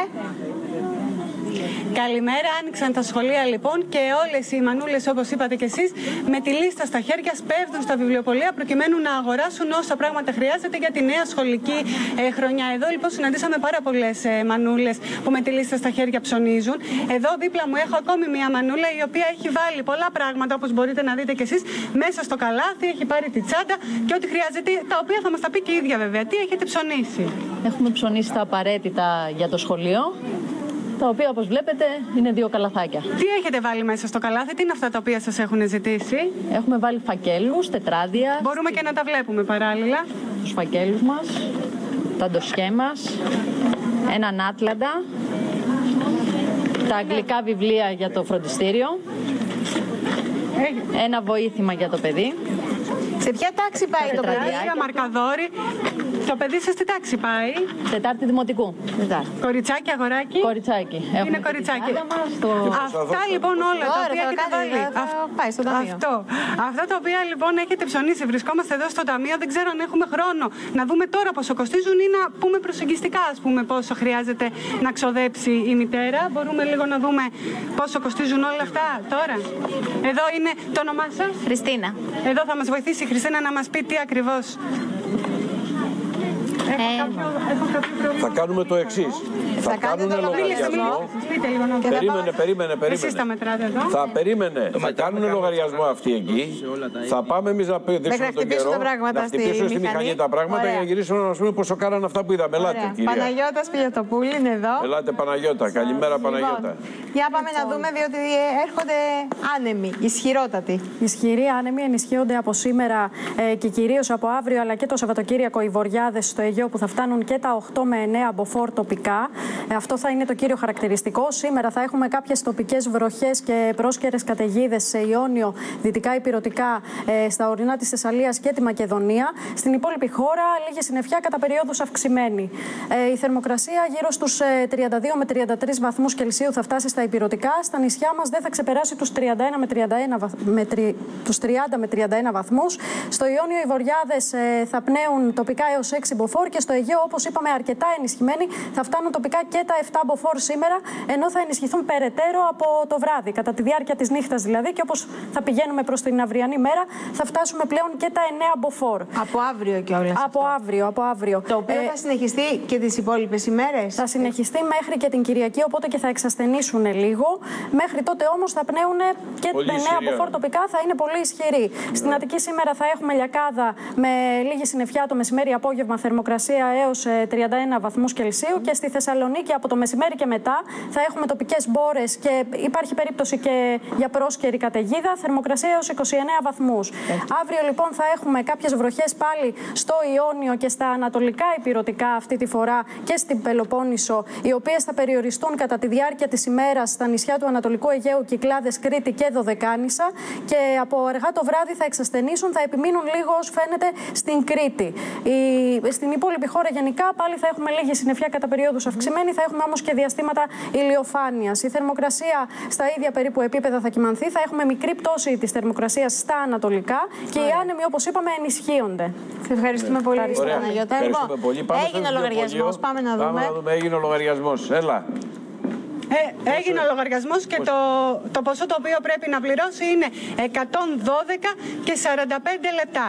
Καλημέρα. Άνοιξαν τα σχολεία λοιπόν και όλες οι μανούλες, όπως είπατε κι εσείς, με τη λίστα στα χέρια σπέβδουν στα βιβλιοπολία προκειμένου να αγοράσουν όσα πράγματα χρειάζεται για τη νέα σχολική ε, χρονιά. Εδώ λοιπόν συναντήσαμε πάρα πολλές ε, μανούλες που με τη λίστα στα χέρια ψωνίζουν. Εδώ δίπλα μου έχω ακόμη μία μανούλα η οποία έχει βάλει πολλά πράγματα όπως μπορείτε να δείτε κι εσείς μέσα στο καλάθι, έχει πάρει τη τσάντα και ό,τι χρειάζεται, τα οποία θα μας τα πει και η ίδια βέβαια. Τι έχετε ψωνίσει; Έχουμε ψωνίσει τα απαραίτητα για το σχολείο τα οποία όπως βλέπετε είναι δύο καλαθάκια. Τι έχετε βάλει μέσα στο καλάθι, τι είναι αυτά τα οποία σας έχουν ζητήσει; Έχουμε βάλει φακέλους, τετράδια. Μπορούμε και να τα βλέπουμε παράλληλα. Τους φακέλους μας, τα ντοσιέ μας, έναν άτλαντα, τα αγγλικά βιβλία για το φροντιστήριο, ένα βοήθημα για το παιδί. Σε ποια τάξη πάει το παιδί, Μαρκαδόρη. Το παιδί σας τι τάξη πάει; Τετάρτη δημοτικού. Τετάρτη. Κοριτσάκι, αγοράκι; Κοριτσάκι. Έχουμε Είναι κοριτσάκι. το... Αυτά λοιπόν όλα τα οποία έχετε βάλει. πάει στο ταμείο. Αυτό. Αυτά τα οποία λοιπόν έχετε ψωνίσει. Βρισκόμαστε εδώ στο ταμείο. Δεν ξέρω αν έχουμε χρόνο να δούμε τώρα πόσο κοστίζουν ή να πούμε προσεγγιστικά ας πούμε πόσο χρειάζεται να ξοδέψει η μητέρα. Μπορούμε λίγο να δούμε πόσο κοστίζουν όλα αυτά τώρα. Εδώ είναι το όνομά σας. Χριστίνα. Εδώ θα μας βοηθήσει η Χριστίνα να μας πει τι ακριβώς ε, θα κάνουμε το εξής. Θα, κάνουμε λογαριασμό. Περίμενε, περίμενε, περίμενε. τα μετράτε εδώ. Θα περίμενε. Θα κάνουν λογαριασμό αυτοί εκεί. Θα πάμε εμείς να δείξουμε τον καιρό. Να χτυπήσουμε στη μηχανή τα πράγματα για να γυρίσουμε να μα πούμε πόσο κάναν αυτά που είδαμε. Ελάτε, κυρία. Παναγιώτας Πιλιοτοπούλη είναι εδώ. Ελάτε, Παναγιώτα. Καλημέρα, λοιπόν, Παναγιώτα. Για πάμε να δούμε, διότι έρχονται άνεμοι, ισχυρότατοι. Ισχυροί άνεμοι ενισχύονται από σήμερα ε, και κυρίως από αύριο αλλά και το Σαββατοκύριακο οι βορειάδε στο Αιγαίο που θα φτάνουν και τα 8 με 9 μποφόρ τοπικά. Ε, αυτό θα είναι το κύριο χαρακτηριστικό. Σήμερα θα έχουμε κάποιες τοπικές βροχές και πρόσκαιρες καταιγίδες σε Ιόνιο, δυτικά υπηρετικά, ε, στα ορεινά της Θεσσαλίας και τη Μακεδονία. Στην υπόλοιπη χώρα, λίγη συννεφιά κατά περιόδους αυξημένη. Ε, η θερμοκρασία γύρω στους 32 με 33 βαθμούς Κελσίου θα φτάσει στα υπηρετικά. Στα νησιά μας δεν θα ξεπεράσει τους 31 με 31 με, τους 30 με 31 βαθμούς. Στο Ιόνιο οι βορειάδε θα πνέουν τοπικά έως 6 μποφόρ και στο Αιγαίο, όπως είπαμε, αρκετά ενισχυμένοι. Θα φτάνουν τοπικά και τα 7 μποφόρ σήμερα, ενώ θα ενισχυθούν περαιτέρω από το βράδυ, κατά τη διάρκεια της νύχτας δηλαδή. Και όπως θα πηγαίνουμε προς την αυριανή μέρα, θα φτάσουμε πλέον και τα 9 μποφόρ. Από αύριο κιόλας. Από αύριο, από αύριο. Το οποίο ε, θα συνεχιστεί και τις υπόλοιπες ημέρες; Θα συνεχιστεί μέχρι και την Κυριακή, οπότε και θα εξασθενήσουν λίγο. Μέχρι τότε όμως θα πνέουν και τα 9 μποφόρ τοπικά, θα είναι πολύ ισχυροί. Στην Αττική σήμερα θα έχουμε λιακάδα με λίγη συννεφιά το μεσημέρι απόγευμα θερμοκρατία θερμοκρασία έως 31 βαθμούς Κελσίου και στη Θεσσαλονίκη από το μεσημέρι και μετά θα έχουμε τοπικές μπόρες και υπάρχει περίπτωση και για πρόσκαιρη καταιγίδα, θερμοκρασία έως 29 βαθμούς. Αύριο λοιπόν θα έχουμε κάποιες βροχές πάλι στο Ιόνιο και στα ανατολικά υπηρετικά αυτή τη φορά και στην Πελοπόννησο, οι οποίες θα περιοριστούν κατά τη διάρκεια της ημέρας στα νησιά του Ανατολικού Αιγαίου, Κυκλάδες, Κρήτη και Δωδεκάνησα και από αργά το βράδυ θα εξασθενήσουν, θα επιμείνουν λίγο όσο φαίνεται στην Κρήτη. Η, στην υπόλοιπη χώρα γενικά πάλι θα έχουμε λίγη συννεφιά κατά περίοδου αυξημένη, θα έχουμε όμως και διαστήματα ηλιοφάνειας. Η θερμοκρασία στα ίδια περίπου επίπεδα θα κοιμανθεί, θα έχουμε μικρή πτώση της θερμοκρασίας στα ανατολικά και οι άνεμοι, όπως είπαμε, ενισχύονται. Σε ευχαριστούμε πολύ, Παναγιώτα. Λοιπόν, έγινε ο λογαριασμός. Πάμε να δούμε. Πάμε να δούμε. Έγινε ο λογαριασμός. Έλα. Ε, έγινε ο λογαριασμός και το, το ποσό το οποίο πρέπει να πληρώσει είναι 112 και 45 λεπτά.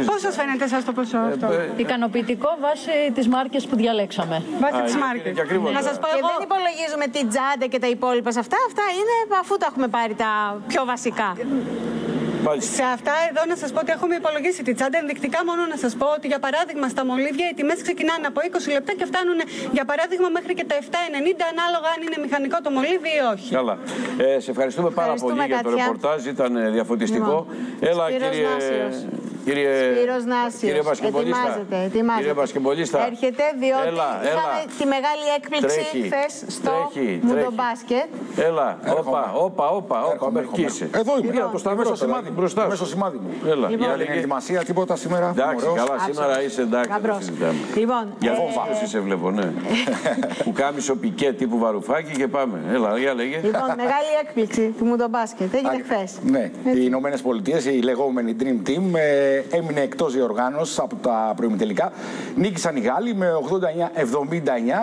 Ε, Πώς σας φαίνεται εσά το ποσό Ε, αυτό, Ικανοποιητικό βάσει της μάρκες που διαλέξαμε. Βάσει της μάρκες. Να σας πω, και δεν υπολογίζουμε την τζάντα και τα υπόλοιπα σε αυτά. Αυτά είναι αφού τα έχουμε πάρει τα πιο βασικά. Σε αυτά εδώ να σας πω ότι έχουμε υπολογίσει τη τσάντα. Ενδεικτικά μόνο να σας πω ότι για παράδειγμα στα μολύβια οι τιμές ξεκινάνε από 20 λεπτά και φτάνουν για παράδειγμα μέχρι και τα 7,90 ανάλογα αν είναι μηχανικό το μολύβι ή όχι. Καλά. Ε, σε ευχαριστούμε πάρα Ευχαριστούμε, πολύ για το Κάτια. ρεπορτάζ. Ήταν ε, διαφωτιστικό. Λοιπόν, Έλα, Σπύρος κύριε. Νάσιος. Κύριε, Σπύρος Νάσιος. κύριε Μπασκεμπολίστα. Ετοιμάζεται, ετοιμάζεται. Κύριε Μπασκεμπολίστα. Έρχεται διότι Έλα, είχαμε έλα. τη μεγάλη έκπληξη Τρέχει, χθες στο τρέχει, Μουντομπάσκετ. Έλα, όπα, όπα, όπα, όπα, εκεί είσαι. Εδώ είμαι. Πήγα το σταυρό, Μέσα στο σημάδι μου. μπροστά σου. Μέσα στο σημάδι μου. Έλα, Για για την λέγε. ετοιμασία, τίποτα σήμερα. Εντάξει, Ωραίος. καλά, σήμερα είσαι εντάξει. δεν Γαμπρός. συζητάμε. Λοιπόν, Για ε, φόβα σε βλέπω, ναι. Που κάμισο πικέ τύπου βαρουφάκι και πάμε. Έλα, για λέγε. Λοιπόν, μεγάλη έκπληξη του Μουντομπάσκετ. Έγινε χθες. Ναι, οι Ηνωμένες Πολιτείες, η λεγόμενη Dream Team, ε, έμεινε εκτός διοργάνωσης από τα προημιτελικά. Νίκησαν οι Γάλλοι με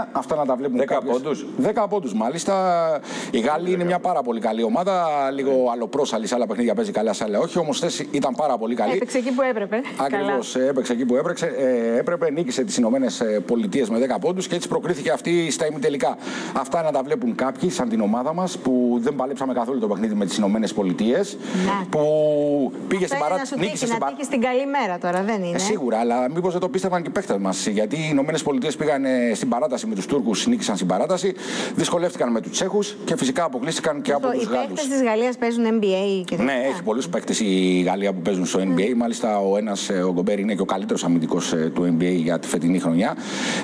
89-79. Αυτά να τα βλέπουν 10 πόντους. 10 πόντους, μάλιστα. Οι Γάλλοι είναι μια πάρα πολύ καλή ομάδα. Λίγο αλλοπρόσαλη σε άλλα παιχνίδια παίζει καλά, σε άλλα όχι. Όμως χθε ήταν πάρα πολύ καλή. Έπαιξε εκεί που έπρεπε. Καλά. Ακριβώ. Έπαιξε εκεί που έπρεξε, ε, έπρεπε, νίκησε τις Ηνωμένες Πολιτείες με 10 πόντους και έτσι προκρίθηκε αυτή στα ημιτελικά. Αυτά να τα βλέπουν κάποιοι, σαν την ομάδα μας, που δεν παλέψαμε καθόλου το παιχνίδι με τις Ηνωμένες Πολιτείες. Που πήγε στην Αυτό είναι να παράταση. σου Νίκησε τύχει, στην να παράταση. τύχει στην καλή μέρα τώρα, δεν είναι; Ε, σίγουρα, αλλά μήπως δεν το πίστευαν και οι παίχτε μας. Γιατί οι Ηνωμένες Πολιτείες πήγαν ε, στην παράταση με τους Τούρκους, νίκησαν στην παράταση, δυσκολεύτηκαν με τους Τσέχους και φυσικά αποκλείστηκαν και από Οι τους Γάλλους. παίχτε της Γαλλίας παίζουν NBA και τέτοια. Ναι, έχει πολλούς παίκτες η Γαλλία που παίζουν στο NBA. Μάλιστα, ο ένας, ο Γκομπέρ, είναι και ο καλύτερος αμυντικός του NBA για τη φετινή χρονιά.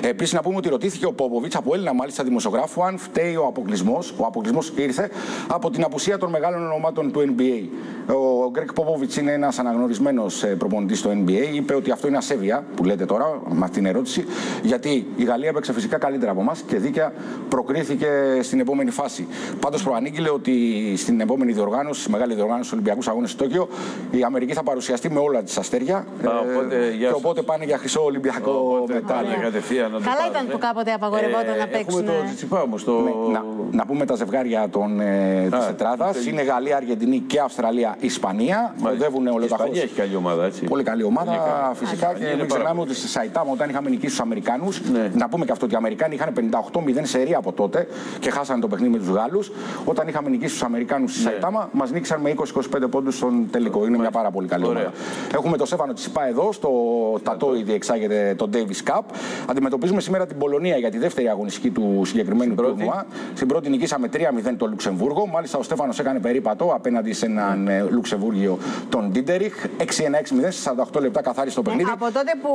Επίσης, να πούμε ότι ρωτήθηκε ο Πόποβιτς από Έλληνα, μάλιστα δημοσιογράφου, αν φταίει ο αποκλεισμός. Ο αποκλεισμός ήρθε από την απουσία των μεγάλων ονομάτων του NBA. Ο Γκρέκ Πόποβιτ είναι ένας αναγνωρισμένος προπονητή στο NBA. Είπε ότι αυτό είναι ασέβεια, που λέτε τώρα, με αυτή την ερώτηση, γιατί η Γαλλία έπαιξε φυσικά καλύτερα από εμάς και δίκαια προκρίθηκε στην επόμενη φάση. Πάντως προανήγγειλε ότι στην επόμενη διοργάνωση, στη μεγάλη διοργάνωση του Ολυμπιακούς Αγώνες στο Τόκιο, η Αμερική θα παρουσιαστεί με όλα τη αστέρια. ε, οπότε, γεια και σας. οπότε πάνε για χρυσό Ολυμπιακό μετά. Πάνε κατευθείαν να το Καλά πάρουν, ήταν ε. που κάποτε απαγορευόταν να Ε, παίξουν. Έχουμε το Τσιτσιπά όμως, το... Ναι, να, να πούμε τα ζευγάρια των, ε, της τετράδας. Είναι Γαλλία, Αργεντινή και Αυστραλία, Ισπανία. Οδεύουν Η ολοταχώς. Ισπανία έχει καλή ομάδα, έτσι. Πολύ καλή ομάδα, Πολύ καλή. φυσικά. Η Ισπανία Και είναι μην πάρα ξεχνάμε πολύ. ότι στη Σαϊτάμα, όταν είχαμε νικήσει τους Αμερικάνους, Ναι. να πούμε και αυτό ότι οι Αμερικάνοι είχαν 58-0 σερή από τότε και χάσανε το παιχνίδι με τους Γάλλους. Όταν είχαμε νικήσει τους Αμερικάνους στη Ναι. Σαϊτάμα, μας νίκησαν με 20-25 πόντους στον τελικό. Είναι μια πάρα πολύ καλή Ωραία. ομάδα. Έχουμε το Σέφανο Τσιπά εδώ, στο Τατόι διεξάγεται το Davis Cup. Αντιμετωπίζουμε σήμερα την Πολωνία για τη δεύτερη αγωνιστική του συγκεκριμένου τουρνουά. Στην πρώτη νικήσαμε 3-0 το Λουξεμβούργο. Μάλιστα ο Στέφανος έκανε περίπατο απέναντι σε έναν ε, Λουξεμβούργιο τον Ντίντεριχ. 6-1-6-0 σε 48 λεπτά καθάρισε το παιχνίδι. Από τότε που,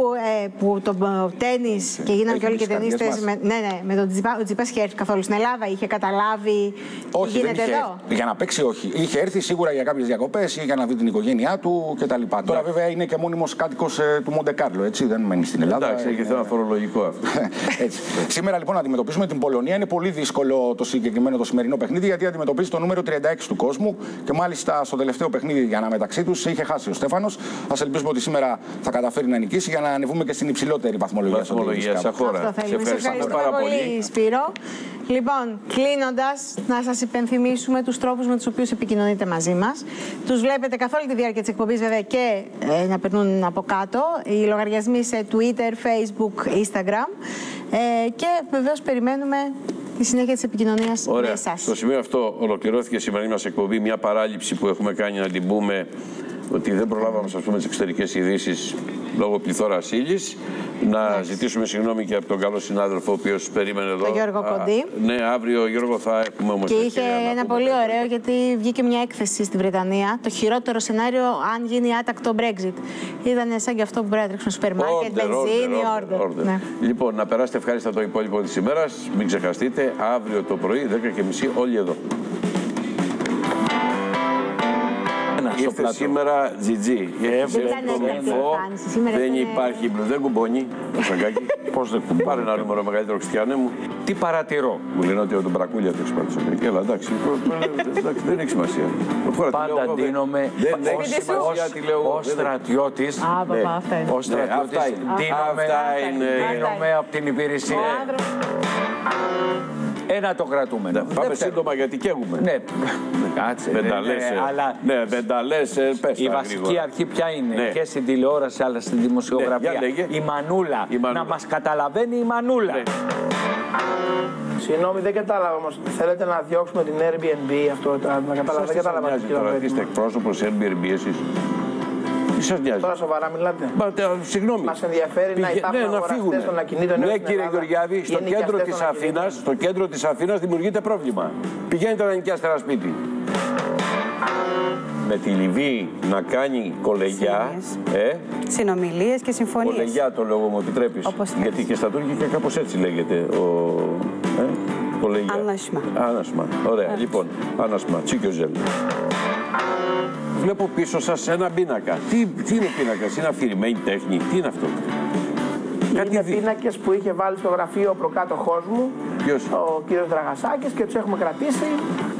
ε, που το τέννη και γίνανε Έχει και όλοι και τις καρδιές ταινίστε. μας. Με, ναι, ναι, με τον Τζιπά. Ο Τζιπάς είχε έρθει καθόλου στην Ελλάδα, είχε καταλάβει. τι Όχι, δεν γίνεται είχε εδώ. έρθει. Για να παίξει, όχι. Είχε έρθει σίγουρα για κάποιες διακοπές ή για να δει την οικογένειά του κτλ. Τώρα, βέβαια, είναι και μόνιμος κάτοικος του Μοντεκάρλο, έτσι. Δεν μένει στην Ελλάδα. Εντάξει, έχει Είναι- θέμα φορολογικό αυτό. Έτσι. Σήμερα λοιπόν αντιμετωπίζουμε την Πολωνία. Είναι πολύ δύσκολο το συγκεκριμένο το σημερινό παιχνίδι γιατί αντιμετωπίζει το νούμερο 36 του κόσμου και μάλιστα στο τελευταίο παιχνίδι για να μεταξύ τους είχε χάσει ο Στέφανος. Α ελπίσουμε ότι σήμερα θα καταφέρει να νικήσει για να ανεβούμε και στην υψηλότερη βαθμολογία. στο Βαθμολογία, Davis Cup. σαν χώρα. Αυτό θέλουμε. Σε ευχαριστούμε ευχαριστούμε πάρα πολύ, πολύ. Σπύρο. Λοιπόν, κλείνοντας, να σας υπενθυμίσουμε τους τρόπους με τους οποίους επικοινωνείτε μαζί μας. Τους βλέπετε καθ' όλη τη διάρκεια της εκπομπής, βέβαια, και ε, να περνούν από κάτω. Οι λογαριασμοί σε Twitter, Facebook, Instagram. Ε, και βεβαίως περιμένουμε τη συνέχεια της επικοινωνίας με Ωραία. εσάς. Στο σημείο αυτό ολοκληρώθηκε η σημερινή μας εκπομπή. Μια παράληψη που έχουμε κάνει να την πούμε ότι δεν προλάβαμε ας πούμε, τις εξωτερικές ειδήσεις λόγω πληθώρας ύλης. Να ζητήσουμε συγγνώμη και από τον καλό συνάδελφο, ο οποίος περίμενε εδώ. Τον Γιώργο Κοντή. Ναι, αύριο Γιώργο θα έχουμε όμως. Και είχε ένα πολύ ωραίο, γιατί βγήκε μια έκθεση στη Βρετανία. Το χειρότερο σενάριο αν γίνει άτακτο Brexit. Ήταν σαν και αυτό που πρέπει να τρέξουν στο σούπερ μάρκετ, βενζίνη, order. Ναι. Λοιπόν, να περάσετε ευχάριστα το υπόλοιπο της ημέρας. Μην ξεχαστείτε, αύριο το πρωί, 10.30 όλοι εδώ. Ήρθε σήμερα GG. Δεν υπάρχει μπλου. Δεν κουμπώνει το σαγκάκι. Πώς δεν κουμπώνει. Πάρε ένα νούμερο μεγαλύτερο Χριστιανέ μου. Τι παρατηρώ. Μου λένε ότι τον Μπρακούλια το έχει πάρει Έλα, εντάξει. Δεν έχει σημασία. Πάντα ντύνομαι ω στρατιώτη. Ω στρατιώτης ντύνομαι από την υπηρεσία. Ένα το κρατούμε. Ναι, πάμε σύντομα γιατί καίγουμε. Ναι, κάτσε. Δεν τα λες, ε. αλλά ναι, δεν τα λες, ε, πες Η βασική αρχή ποια είναι; Ναι. και στην τηλεόραση αλλά στην δημοσιογραφία. Ναι, η, μανούλα. η Μανούλα. Να μας καταλαβαίνει η Μανούλα. Ναι. Συγγνώμη, δεν κατάλαβα όμως. Θέλετε να διώξουμε την Airbnb αυτό. Να κατάλαβα, δεν κατάλαβα. Τώρα είστε εκπρόσωπος Airbnb εσείς. Τι σας νοιάζει. Τώρα σοβαρά μιλάτε. Μα, συγγνώμη. Μας ενδιαφέρει να υπάρχουν ναι, αγοραστές των ακινήτων. Ναι, κύριε Γεωργιάδη, στο κέντρο της Αθήνας στο κέντρο της Αθήνας δημιουργείται πρόβλημα. Πηγαίνετε να νοικιάσετε ένα σπίτι. Με τη Λιβύη να κάνει κολεγιά. Ε, Συνομιλίες και συμφωνίες. Κολεγιά το λόγο μου επιτρέπεις. Γιατί και στα τουρκικά κάπως έτσι λέγεται. Ο, ε, κολεγιά. Άνασμα. Άνασμα. Ωραία. Λοιπόν, άνασμα. Τσίκιο ζέλ βλέπω πίσω σας ένα πίνακα. Τι, τι είναι πίνακας, είναι αφηρημένη τέχνη, τι είναι αυτό; Είναι δι... πίνακες που είχε βάλει στο γραφείο ο προκάτοχός μου, Ποιος; ο κύριος Δραγασάκης, και τους έχουμε κρατήσει.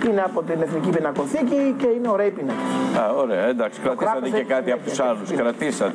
Είναι από την Εθνική Πινακοθήκη και είναι ωραίοι πίνακες. Α, ωραία, εντάξει, κρατήσατε και κάτι από τους άλλους. Κρατήσατε.